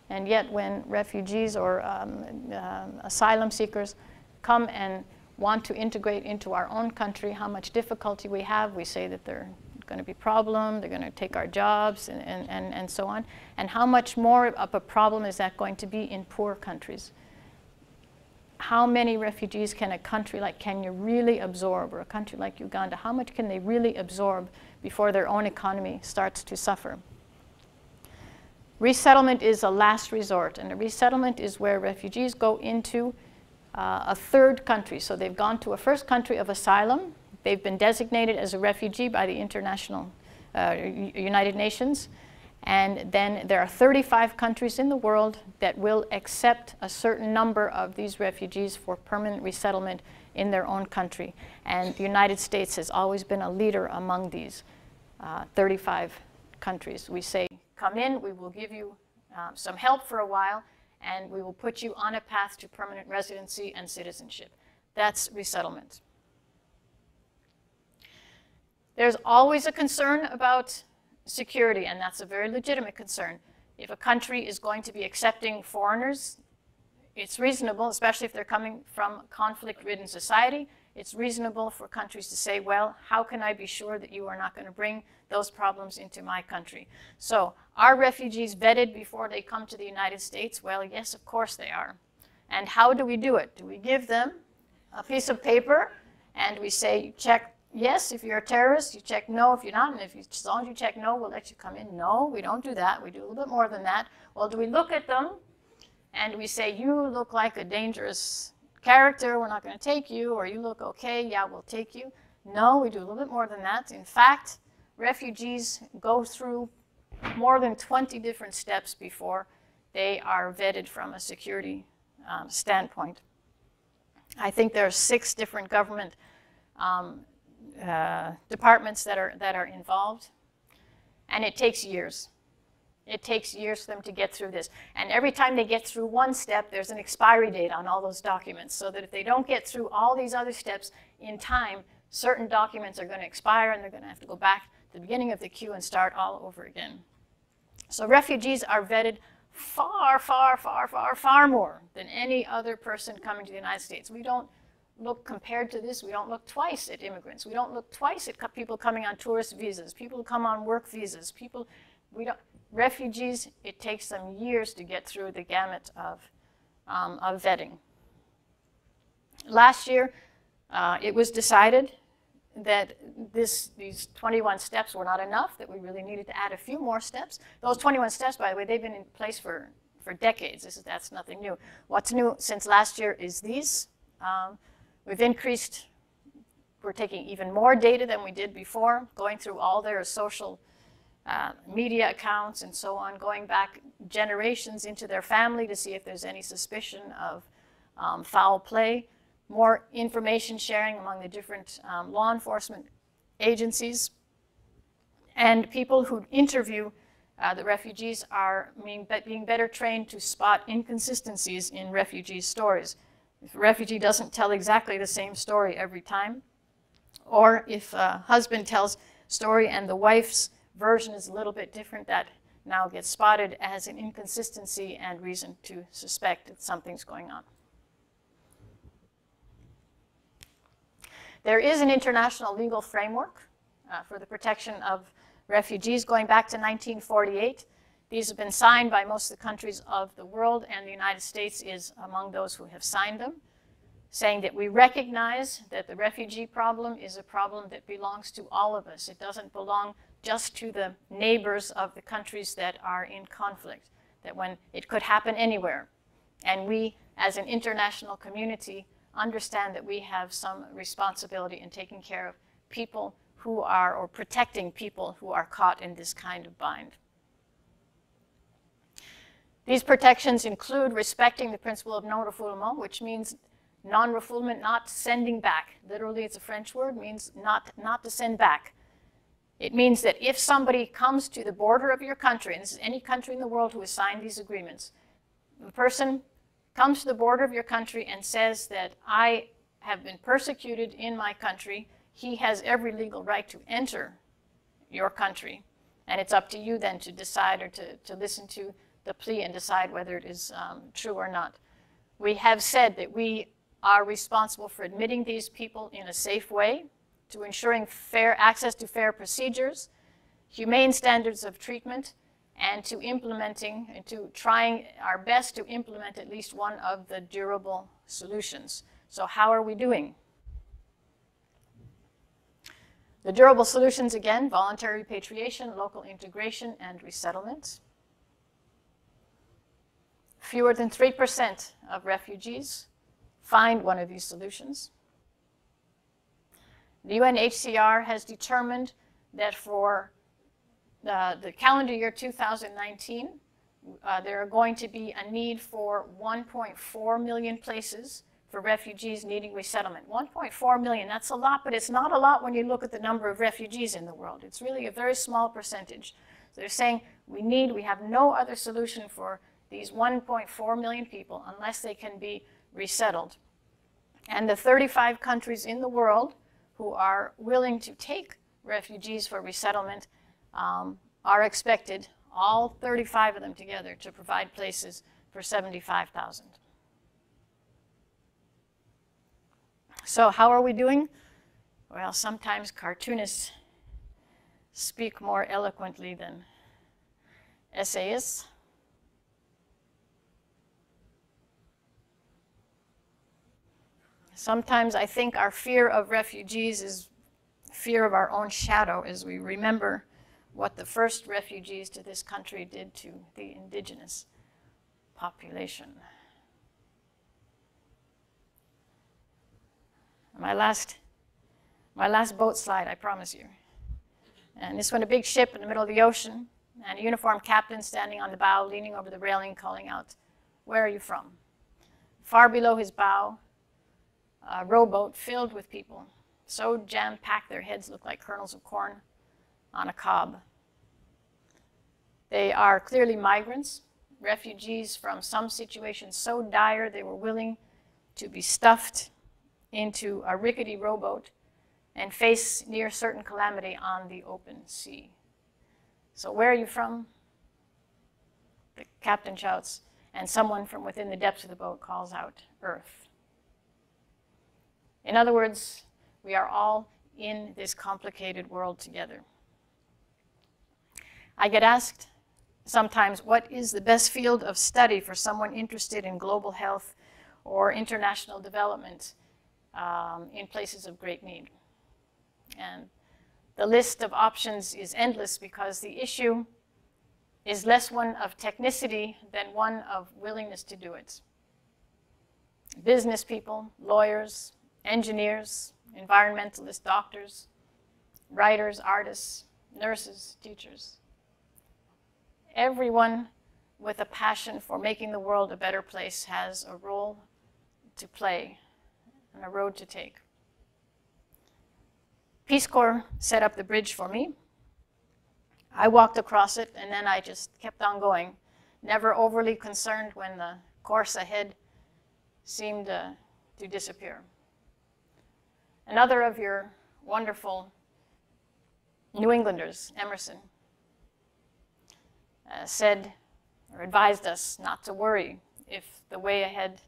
and yet when refugees or um, uh, asylum seekers come and want to integrate into our own country, how much difficulty we have. We say that they're going to be problem, they're going to take our jobs, and, and, and, and so on. And how much more of a problem is that going to be in poor countries? How many refugees can a country like Kenya really absorb, or a country like Uganda? How much can they really absorb before their own economy starts to suffer? Resettlement is a last resort, and a resettlement is where refugees go into uh, a third country. So they've gone to a first country of asylum. They've been designated as a refugee by the International uh, United Nations. And then there are 35 countries in the world that will accept a certain number of these refugees for permanent resettlement in their own country. And the United States has always been a leader among these uh, 35 countries. We say, come in, we will give you uh, some help for a while, and we will put you on a path to permanent residency and citizenship. That's resettlement. There's always a concern about security, and that's a very legitimate concern. If a country is going to be accepting foreigners, it's reasonable, especially if they're coming from a conflict-ridden society, it's reasonable for countries to say, well, how can I be sure that you are not going to bring those problems into my country? So are refugees vetted before they come to the United States? Well, yes, of course they are. And how do we do it? Do we give them a piece of paper and we say, check yes if you're a terrorist, you check no if you're not, and if you, as long as you check no, we'll let you come in? No, we don't do that. We do a little bit more than that. Well, do we look at them and we say, you look like a dangerous character, we're not going to take you, or you look okay, yeah, we'll take you. No, we do a little bit more than that. In fact, refugees go through more than 20 different steps before they are vetted from a security um, standpoint. I think there are six different government um, uh, departments that are, that are involved, and it takes years. It takes years for them to get through this. And every time they get through one step, there's an expiry date on all those documents, so that if they don't get through all these other steps in time, certain documents are going to expire and they're going to have to go back to the beginning of the queue and start all over again. So refugees are vetted far, far, far, far, far more than any other person coming to the United States. We don't look, compared to this, we don't look twice at immigrants. We don't look twice at people coming on tourist visas, people who come on work visas, people, we don't, Refugees, it takes them years to get through the gamut of, um, of vetting. Last year, uh, it was decided that this, these 21 steps were not enough, that we really needed to add a few more steps. Those 21 steps, by the way, they've been in place for, for decades. This is, that's nothing new. What's new since last year is these. Um, we've increased, we're taking even more data than we did before, going through all their social uh, media accounts and so on, going back generations into their family to see if there's any suspicion of um, foul play, more information sharing among the different um, law enforcement agencies, and people who interview uh, the refugees are being, being better trained to spot inconsistencies in refugee stories. If a refugee doesn't tell exactly the same story every time, Or if a husband tells story and the wife's version is a little bit different, that now gets spotted as an inconsistency and reason to suspect that something's going on. There is an international legal framework uh, for the protection of refugees going back to 1948. These have been signed by most of the countries of the world, and the United States is among those who have signed them, saying that we recognize that the refugee problem is a problem that belongs to all of us. It doesn't belong just to the neighbors of the countries that are in conflict, that when it could happen anywhere. And we, as an international community, understand that we have some responsibility in taking care of people who are, or protecting people who are caught in this kind of bind. These protections include respecting the principle of non-refoulement, which means non-refoulement, not sending back. Literally, it's a French word, means not, not to send back. It means that if somebody comes to the border of your country, and this is any country in the world who has signed these agreements, the person comes to the border of your country and says that I have been persecuted in my country, he has every legal right to enter your country. And it's up to you then to decide or to, to listen to the plea and decide whether it is um, true or not. We have said that we are responsible for admitting these people in a safe way, to ensuring fair access to fair procedures, humane standards of treatment, and to implementing and to trying our best to implement at least one of the durable solutions. So how are we doing? The durable solutions, again, voluntary repatriation, local integration, and resettlement. Fewer than 3% of refugees find one of these solutions. The UNHCR has determined that for the, the calendar year 2019, uh, there are going to be a need for 1.4 million places for refugees needing resettlement. 1.4 million, that's a lot, but it's not a lot when you look at the number of refugees in the world. It's really a very small percentage. So they're saying we need, we have no other solution for these 1.4 million people unless they can be resettled. And the 35 countries in the world who are willing to take refugees for resettlement um, are expected, all 35 of them together, to provide places for 75,000. So how are we doing? Well, sometimes cartoonists speak more eloquently than essayists. Sometimes I think our fear of refugees is fear of our own shadow as we remember what the first refugees to this country did to the indigenous population. My last, my last boat slide, I promise you. And this one, a big ship in the middle of the ocean, and a uniformed captain standing on the bow, leaning over the railing, calling out, Where are you from? Far below his bow, a rowboat filled with people, so jam-packed their heads look like kernels of corn on a cob. They are clearly migrants, refugees from some situation so dire they were willing to be stuffed into a rickety rowboat and face near certain calamity on the open sea. So where are you from? The captain shouts, and someone from within the depths of the boat calls out, Earth. In other words, we are all in this complicated world together. I get asked sometimes, what is the best field of study for someone interested in global health or international development um, in places of great need? And the list of options is endless because the issue is less one of technicity than one of willingness to do it. Business people, lawyers, engineers, environmentalists, doctors, writers, artists, nurses, teachers. Everyone with a passion for making the world a better place has a role to play and a road to take. Peace Corps set up the bridge for me. I walked across it and then I just kept on going, never overly concerned when the course ahead seemed uh, to disappear. Another of your wonderful New Englanders, Emerson, uh, said or advised us not to worry if the way ahead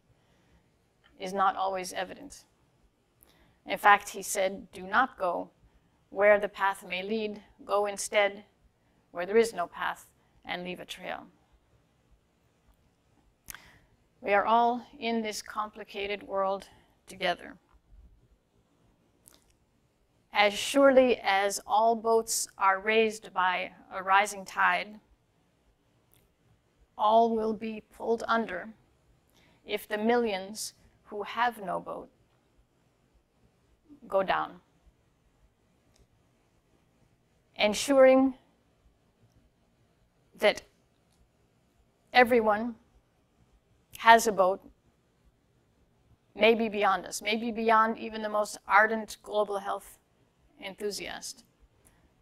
is not always evident. In fact, he said, Do not go where the path may lead, go instead where there is no path and leave a trail. We are all in this complicated world together. As surely as all boats are raised by a rising tide, all will be pulled under if the millions who have no boat go down. Ensuring that everyone has a boat may be beyond us, maybe beyond even the most ardent global health enthusiast.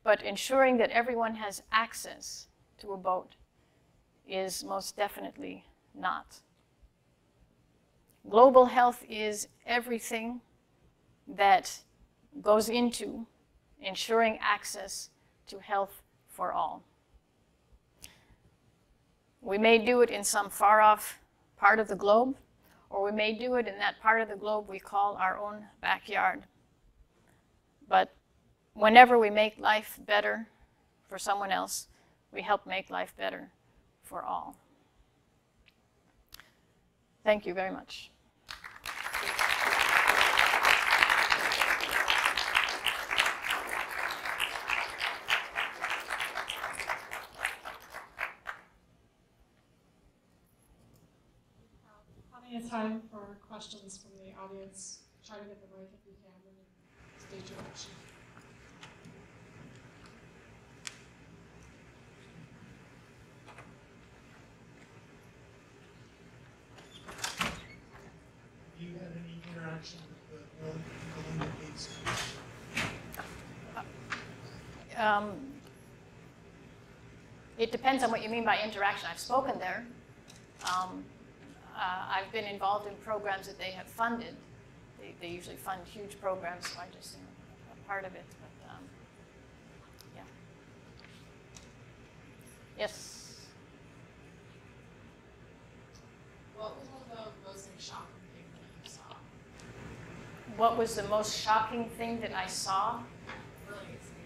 But ensuring that everyone has access to a boat is most definitely not. Global health is everything that goes into ensuring access to health for all. We may do it in some far off part of the globe, or we may do it in that part of the globe we call our own backyard. But whenever we make life better for someone else, we help make life better for all. Thank you very much. Plenty time for questions from the audience. Try to get the mic if you can you state your question. you had any interaction with the World Columbia AIDS Commission? Um, it depends on what you mean by interaction. I've spoken there. Um, uh, I've been involved in programs that they have funded. They, they usually fund huge programs, so I just am a part of it. But um, yeah. Yes. What was the most shocking thing that you saw? What was the most shocking thing that I saw? Really experiencing?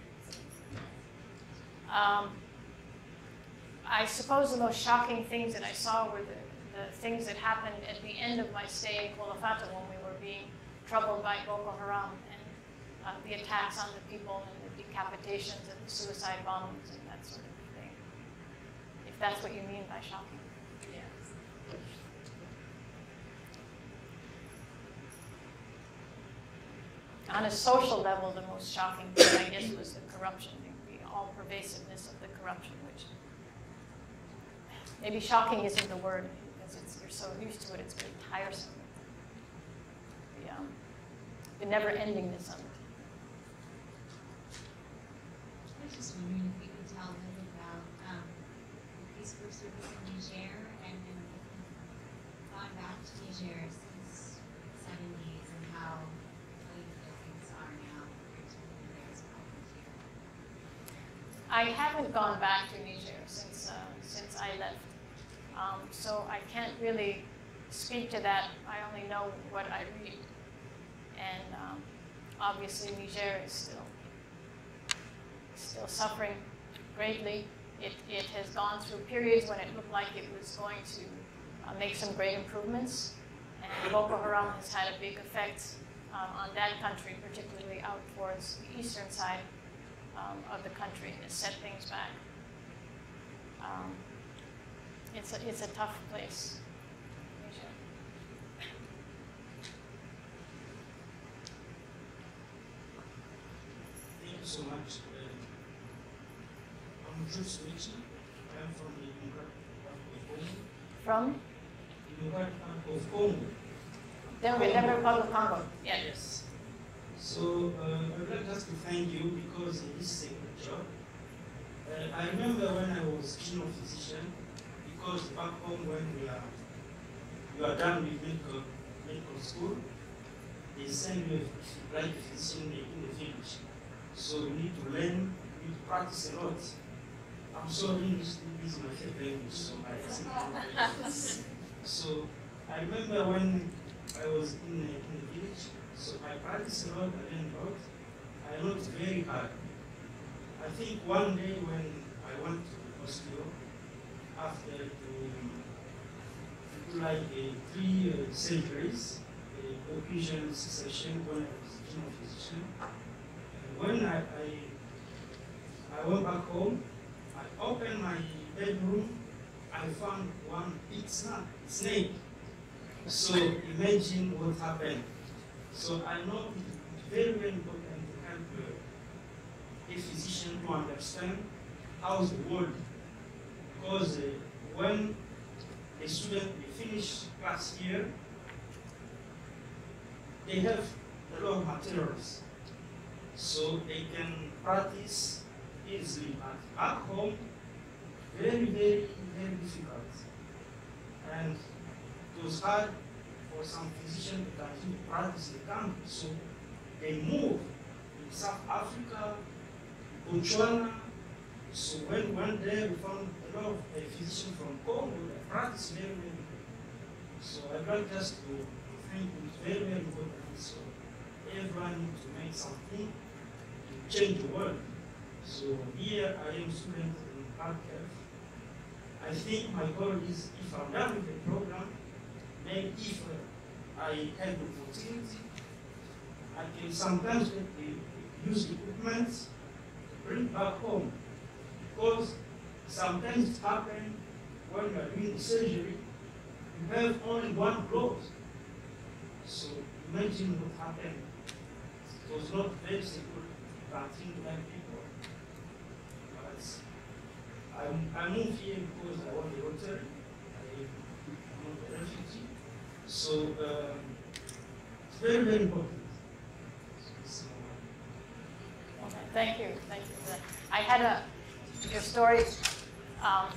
Um, I suppose the most shocking things that I saw were the, the things that happened at the end of my stay in Kolofata when we were being troubled by Boko Haram and uh, the attacks on the people and the decapitations and the suicide bombings and that sort of thing. If that's what you mean by shocking. Yes. On a social level, the most shocking thing, I guess, was the corruption, all pervasiveness of the corruption, which maybe shocking isn't the word because you're so used to it, it's very tiresome. The, um, the never endingness of it. I was just wondering if you could tell them about um, the Peace service in Niger and then gone back to Niger since the seventies and how how you feel things are now compared to when you guys were here. I haven't gone back to Niger since, uh, since I left. Um, so I can't really speak to that. I only know what I read. And um, obviously Niger is still, still suffering greatly. It, it has gone through periods when it looked like it was going to uh, make some great improvements. And Boko Haram has had a big effect um, on that country, particularly out towards the eastern side um, of the country and set things back. Um, it's, a, it's a tough place. Thank you so much. Uh, I'm Jules Michi. I'm from the Democratic Republic of Congo. From Democratic Republic of Congo. Democratic Republic of Congo. Yeah. Yes. So uh, I'd like just to thank you because in this is a good job. Uh, I remember when I was general physician, because back home when we are, you are done with medical, medical school, they send you a like physician in the village. So you need to learn, you need to practice a lot. I'm sorry, English is my favorite language, so I accept So I remember when I was in the, in the village, so I practiced a lot, I learned a lot. I worked very hard. I think one day when I went to the hospital, after do like three uh, surgeries, uh, occlusion cessation when I was a physician. And when I, I, I went back home, I opened my bedroom, I found one big snake. So imagine what happened. So I know it's very, very important to help uh, a physician to understand how the world. Because uh, when a student they finish class here, they have a lot of materials. So they can practice easily. But back home, very, very, very difficult. And it was hard for some physicians to continue to practice in the country. So they move in South Africa, Botswana. So when went there, we found a lot of uh, physicians from Congo that practice very, very good. So I'd like just to thank you. It's very, very important. So everyone needs to make something to change the world. So here I am student in Kharkiv. I think my goal is if I'm done with the program, if uh, I have the opportunity, I can sometimes use equipment, to bring back home. Because sometimes it happens when you are doing the surgery, you have only one glove. So imagine what happened. It was not very to continue to help people. But I, I moved here because I want the Rotary. I, I'm a refugee. So um, it's very, very important. Okay, Thank you, thank you. I had a, your story um,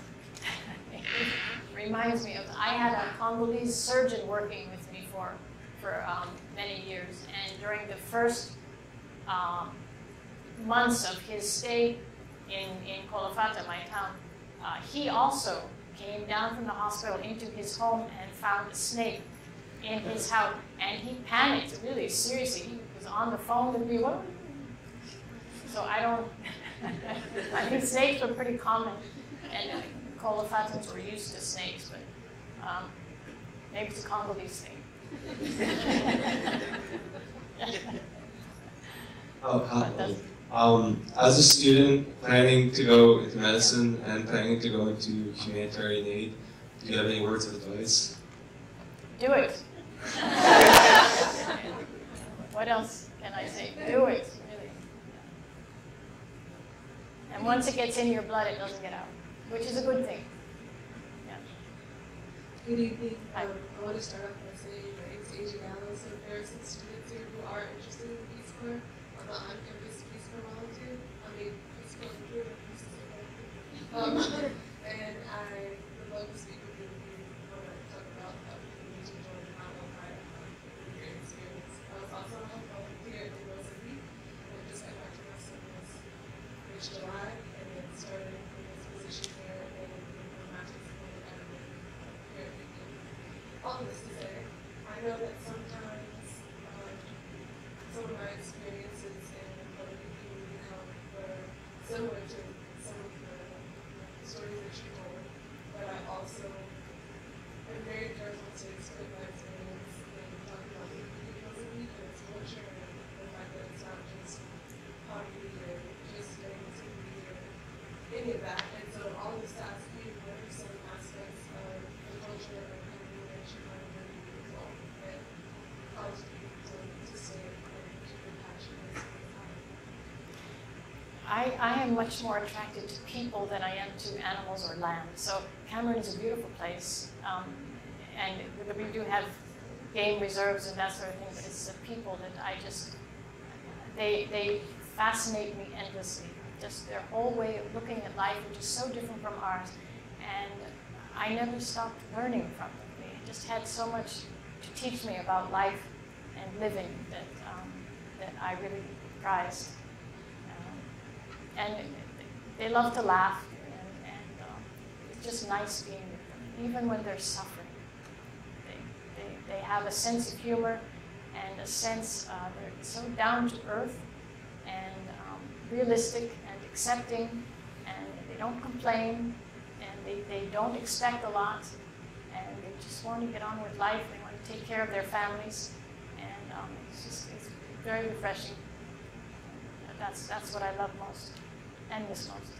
reminds me of, I had a Congolese surgeon working with me for, for um, many years. And during the first um, months of his stay in, in Kolofata, my town, uh, he also came down from the hospital into his home and found a snake in his house. And he panicked really seriously. He was on the phone with me. What, so I don't, I think snakes were pretty common, and uh, Kolofatans were used to snakes, but um, maybe it's a Congolese thing. Oh. Um, as a student planning to go into medicine and planning to go into humanitarian aid, do you have any words of advice? Do it. what else can I say? Do it, really. And once it gets in your blood, it doesn't get out, which is a good thing. Yeah. Good evening. Um, I want to start off by saying my name is Asia Gallo. So there are some students here who are interested in Peace Corps. I'm an on-campus Peace Corps volunteer. I mean, Peace Corps recruiter. Peace. Um, and I would love to speak with you if you want to talk about how you need to join the Commonwealth High um, your experience. I was also a health volunteer in Mozambique. And just got back to my son was in July and then started in this position here and in my school academy here at Beacon. All of this to say, I know that sometimes um, some of my experiences in the public community health were similar to some of the stories that you told, but I also am very careful to explain my experience and talk about the community and its culture and the fact that it's not just poverty or just getting to be or any of that. And so all of this to ask you, what are some aspects of the culture or community that you find really beautiful and cause you to, to stay and keep your passion and spend time? I, I am much more attracted to people than I am to animals or land. So Cameroon is a beautiful place, um, and we do have game reserves and that sort of thing. But it's the people that I just they they fascinate me endlessly. Just their whole way of looking at life, which is so different from ours, and I never stopped learning from them. They just had so much to teach me about life and living that, um, that I really prized. And they love to laugh, and, and um, it's just nice being with them, even when they're suffering. They, they, they have a sense of humor and a sense, uh, they're so down to earth and um, realistic and accepting, and they don't complain, and they, they don't expect a lot, and they just want to get on with life. They want to take care of their families, and um, it's just it's very refreshing. That's that's what I love most and miss most.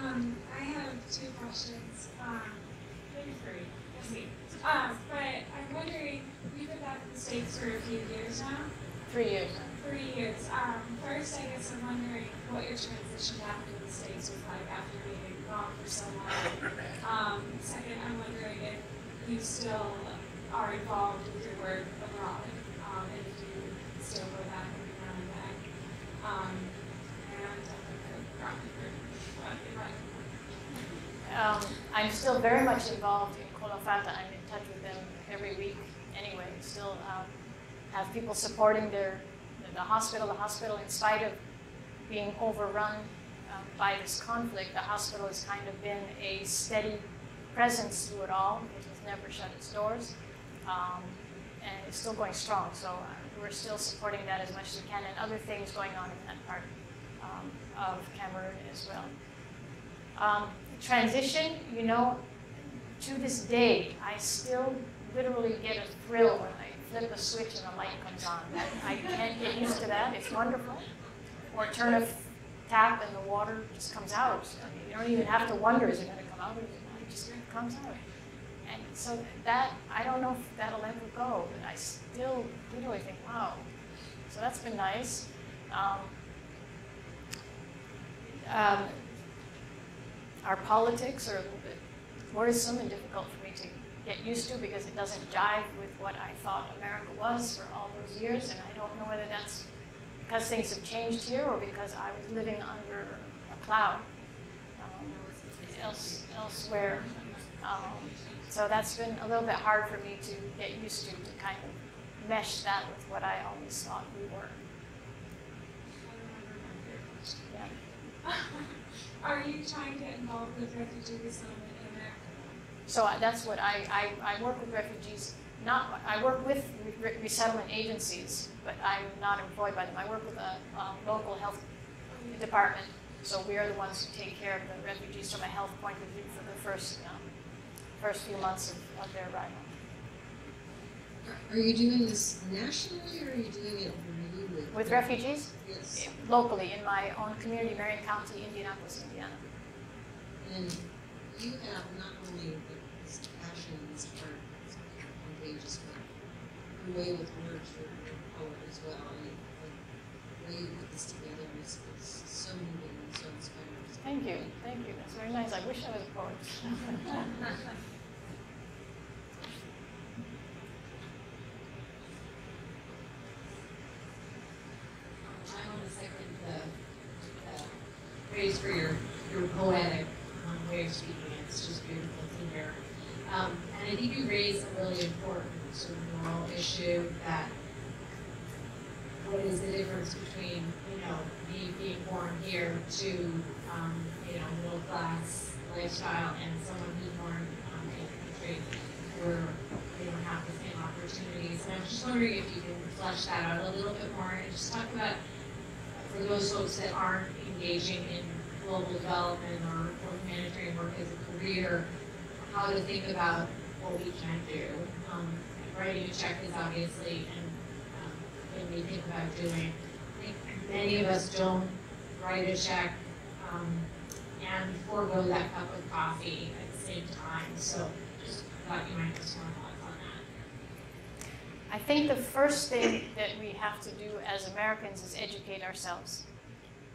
Um, I have two questions. Um, maybe three. We'll see. Um, but I'm wondering, we've been back in the States for a few years now. Three years. Three years. Um, first, I guess I'm wondering what your transition back to the States was like after being gone for so long. Um, second, I'm wondering if you still are involved with your work abroad, um, and you still go back and. Um, and uh, Um, I'm still very much involved in Kolofata. I'm in touch with them every week anyway. Still um, have people supporting their the hospital. The hospital, in spite of being overrun um, by this conflict, the hospital has kind of been a steady presence through it all. Never shut its doors, um, and it's still going strong. So uh, we're still supporting that as much as we can, and other things going on in that part um, of Cameroon as well. Um, transition, you know, to this day, I still literally get a thrill when I flip a switch and the light comes on. I can't get used to that. It's wonderful. Or turn a tap and the water just comes out. I mean, you don't even have to wonder, is it going to come out or is it not? It just comes out. So that, I don't know if that'll ever go, but I still literally think, wow. So that's been nice. Um, um, our politics are a little bit worrisome and difficult for me to get used to because it doesn't jive with what I thought America was for all those years, and I don't know whether that's because things have changed here or because I was living under a cloud um, else, elsewhere. Um, so that's been a little bit hard for me to get used to, to kind of mesh that with what I always thought we were. Yeah. Are you trying to involve involved with refugee resettlement in America? So that's what I, I, I work with refugees, not, I work with re- resettlement agencies, but I'm not employed by them. I work with a um, local health department, so we are the ones who take care of the refugees from a health point of view for the first, um, first few months of, of their arrival. Are you doing this nationally or are you doing it locally? With refugees, Yes. locally, in my own community, Marion County, Indianapolis, Indiana. And you have not only this passion and this heart, it's contagious, but the way with words, your, your poet as well. And the way you put this together is, is so moving and so inspiring. Thank you, thank you. That's very nice. I wish I was a poet. I want to second the, the for your, your poetic um, way of speaking. It's just beautiful to hear. Um, and I think you raise a really important sort of moral issue that what is the difference between, you know, me being born here to, um, you know, middle class lifestyle and someone who's born um, in a country where they don't have the same opportunities. And I'm just wondering if you can flesh that out a little bit more and just talk about for those folks that aren't engaging in global development or, or humanitarian work as a career, how to think about what we can do. Um, writing a check is obviously, and um, when we think about doing, I think many of us don't write a check um, and forego that cup of coffee at the same time. So just thought you might thoughts on that. I think the first thing that we have to do as Americans is educate ourselves.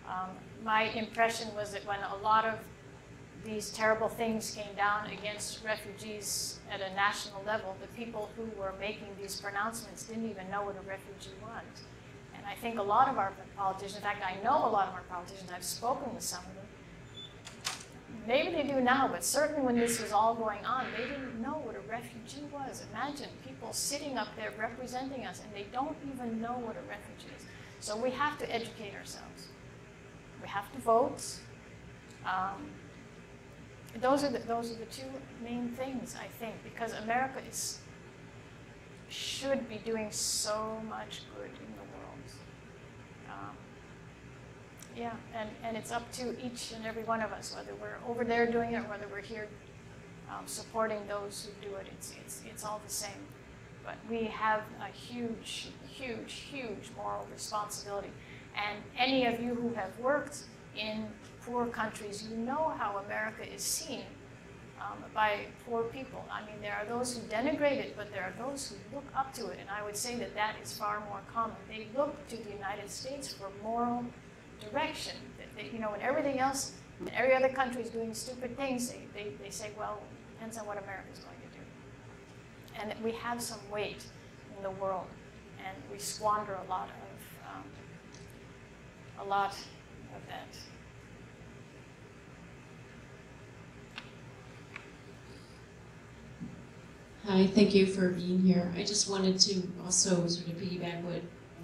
Um, my impression was that when a lot of these terrible things came down against refugees at a national level, the people who were making these pronouncements didn't even know what a refugee was. And I think a lot of our politicians, in fact, I know a lot of our politicians, I've spoken with some of them, maybe they do now, but certainly when this was all going on, they didn't know what a refugee was. Imagine people sitting up there representing us and they don't even know what a refugee is. So we have to educate ourselves. We have to vote. Um, those are the, those are the two main things I think because America is should be doing so much good in the world. Um, yeah, and, and it's up to each and every one of us, whether we're over there doing it or whether we're here um, supporting those who do it. It's, it's, it's all the same. But we have a huge, huge, huge moral responsibility. And any of you who have worked in poor countries, you know how America is seen um, by poor people. I mean, there are those who denigrate it, but there are those who look up to it. And I would say that that is far more common. They look to the United States for moral direction. They, you know, when everything else, when every other country is doing stupid things, they, they, they say, well, depends on what America is going to do. And we have some weight in the world, and we squander a lot of, um, a lot of that. Hi, thank you for being here. I just wanted to also sort of piggyback what,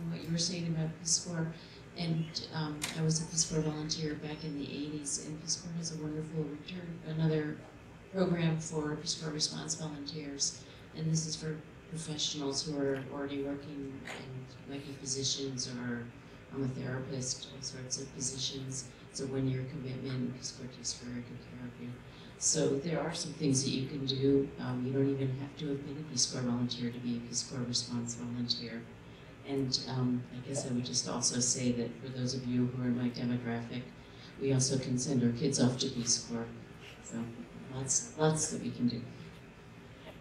what you were saying about Peace Corps. And um, I was a Peace Corps volunteer back in the 80s, and Peace Corps has a wonderful return, another program for Peace Corps response volunteers. And this is for professionals who are already working in like positions or I'm a therapist, all sorts of positions. It's a one-year commitment. Peace Corps takes very good care of you. So there are some things that you can do. Um, you don't even have to have been a Peace Corps volunteer to be a Peace Corps response volunteer. And um, I guess I would just also say that for those of you who are in my demographic, we also can send our kids off to Peace Corps. So lots, lots that we can do.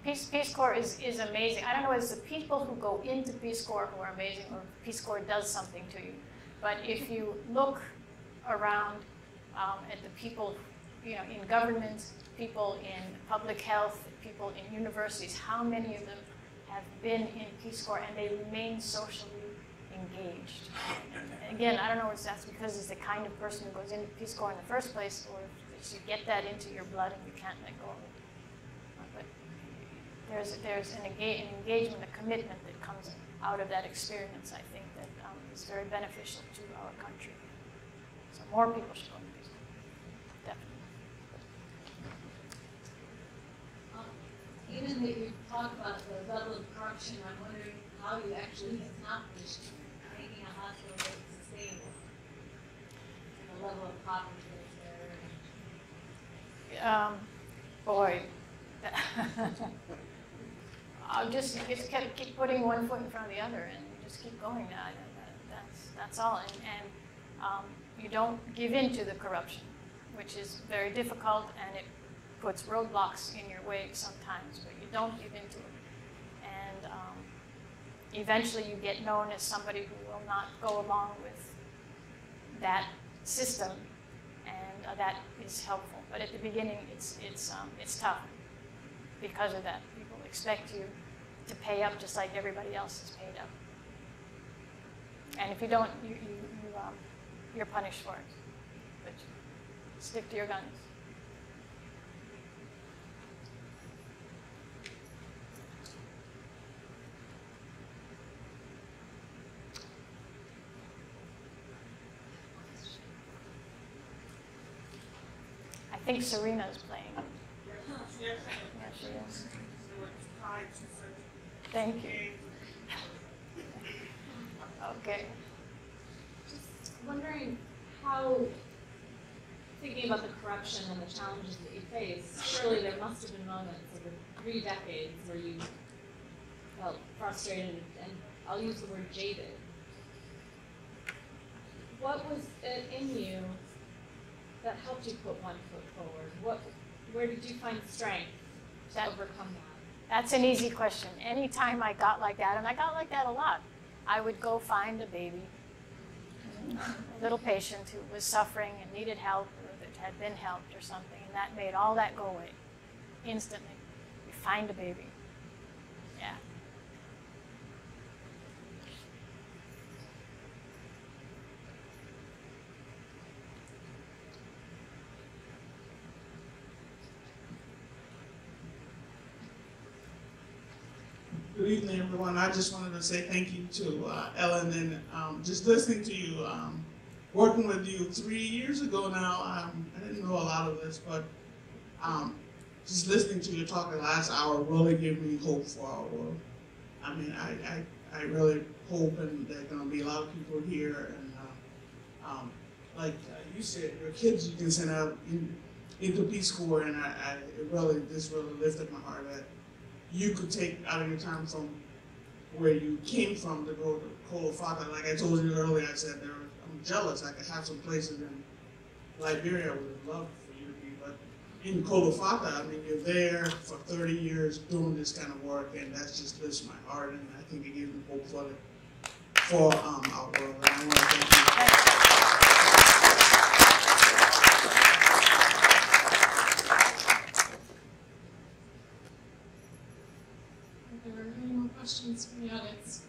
Peace, Peace Corps is, is amazing. I don't know, it's the people who go into Peace Corps who are amazing, or Peace Corps does something to you. But if you look around um, at the people you know, in government, people in public health, people in universities, how many of them have been in Peace Corps and they remain socially engaged. Again, I don't know if that's because it's the kind of person who goes into Peace Corps in the first place, or if you get that into your blood and you can't let go of it. But there's there's an, an engagement, a commitment that comes out of that experience. I think that um, is very beneficial to our country. So more people should go into Peace Corps, definitely. Given that you talk about the level of corruption, I'm wondering how you actually accomplished making a hospital that is sustainable. And the level of poverty that's there. Um, boy, I'll just, just keep, keep putting one foot in front of the other and just keep going. That, that's, that's all. And, and um, you don't give in to the corruption, which is very difficult and it puts roadblocks in your way sometimes, but you don't give into it. And um, eventually you get known as somebody who will not go along with that system, and uh, that is helpful. But at the beginning, it's, it's, um, it's tough because of that. People expect you to pay up just like everybody else is paid up. And if you don't, you, you, you, um, you're punished for it. But stick to your guns. I think Serena's playing. Yeah, she is. Thank you. Okay. Just wondering how, thinking about the corruption and the challenges that you face, surely there must have been moments over three decades where you felt frustrated and I'll use the word jaded. What was it in you that helped you put one foot forward? What, where did you find strength to That- overcome that? That's an easy question. Anytime I got like that, and I got like that a lot, I would go find a baby, a little patient who was suffering and needed help or that had been helped or something, and that made all that go away instantly. You find a baby. Yeah. Good evening, everyone. I just wanted to say thank you to uh, Ellen and um, just listening to you, um, working with you three years ago now. Um, I didn't know a lot of this, but um, just listening to you talk the last hour really gave me hope for our world. I mean, I, I, I really hope and there are going to be a lot of people here and uh, um, like uh, you said, your kids you can send out in, into Peace Corps, and I, I it really this really lifted my heart that you could take out of your time from where you came from to go to Kolofata. Like I told you earlier, I said there, I'm jealous. I could have some places in Liberia I would loved for you to be, but in Kolofata, I mean, you're there for 30 years doing this kind of work, and that's just lifts my heart, and I think it gives me hope for the, for um, our world. And I want to thank you. Are there any more questions from the audience?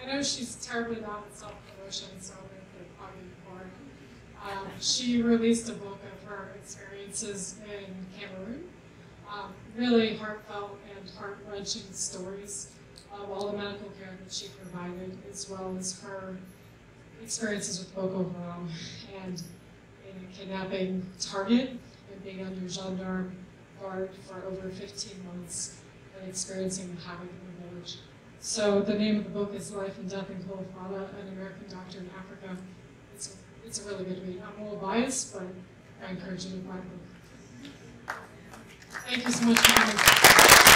I know she's terribly bad at self-promotion, so I'm going to put a plug in for. Um, she released a book of her experiences in Cameroon. Um, really heartfelt and heart-wrenching stories of all the medical care that she provided, as well as her experiences with Boko Haram and in a kidnapping target and being under gendarme guard for over 15 months experiencing the havoc in the village. So the name of the book is Life and Death in Kolofata, an American Doctor in Africa. It's a, it's a really good read. I'm a little biased, but I encourage you to buy the book. Thank you so much.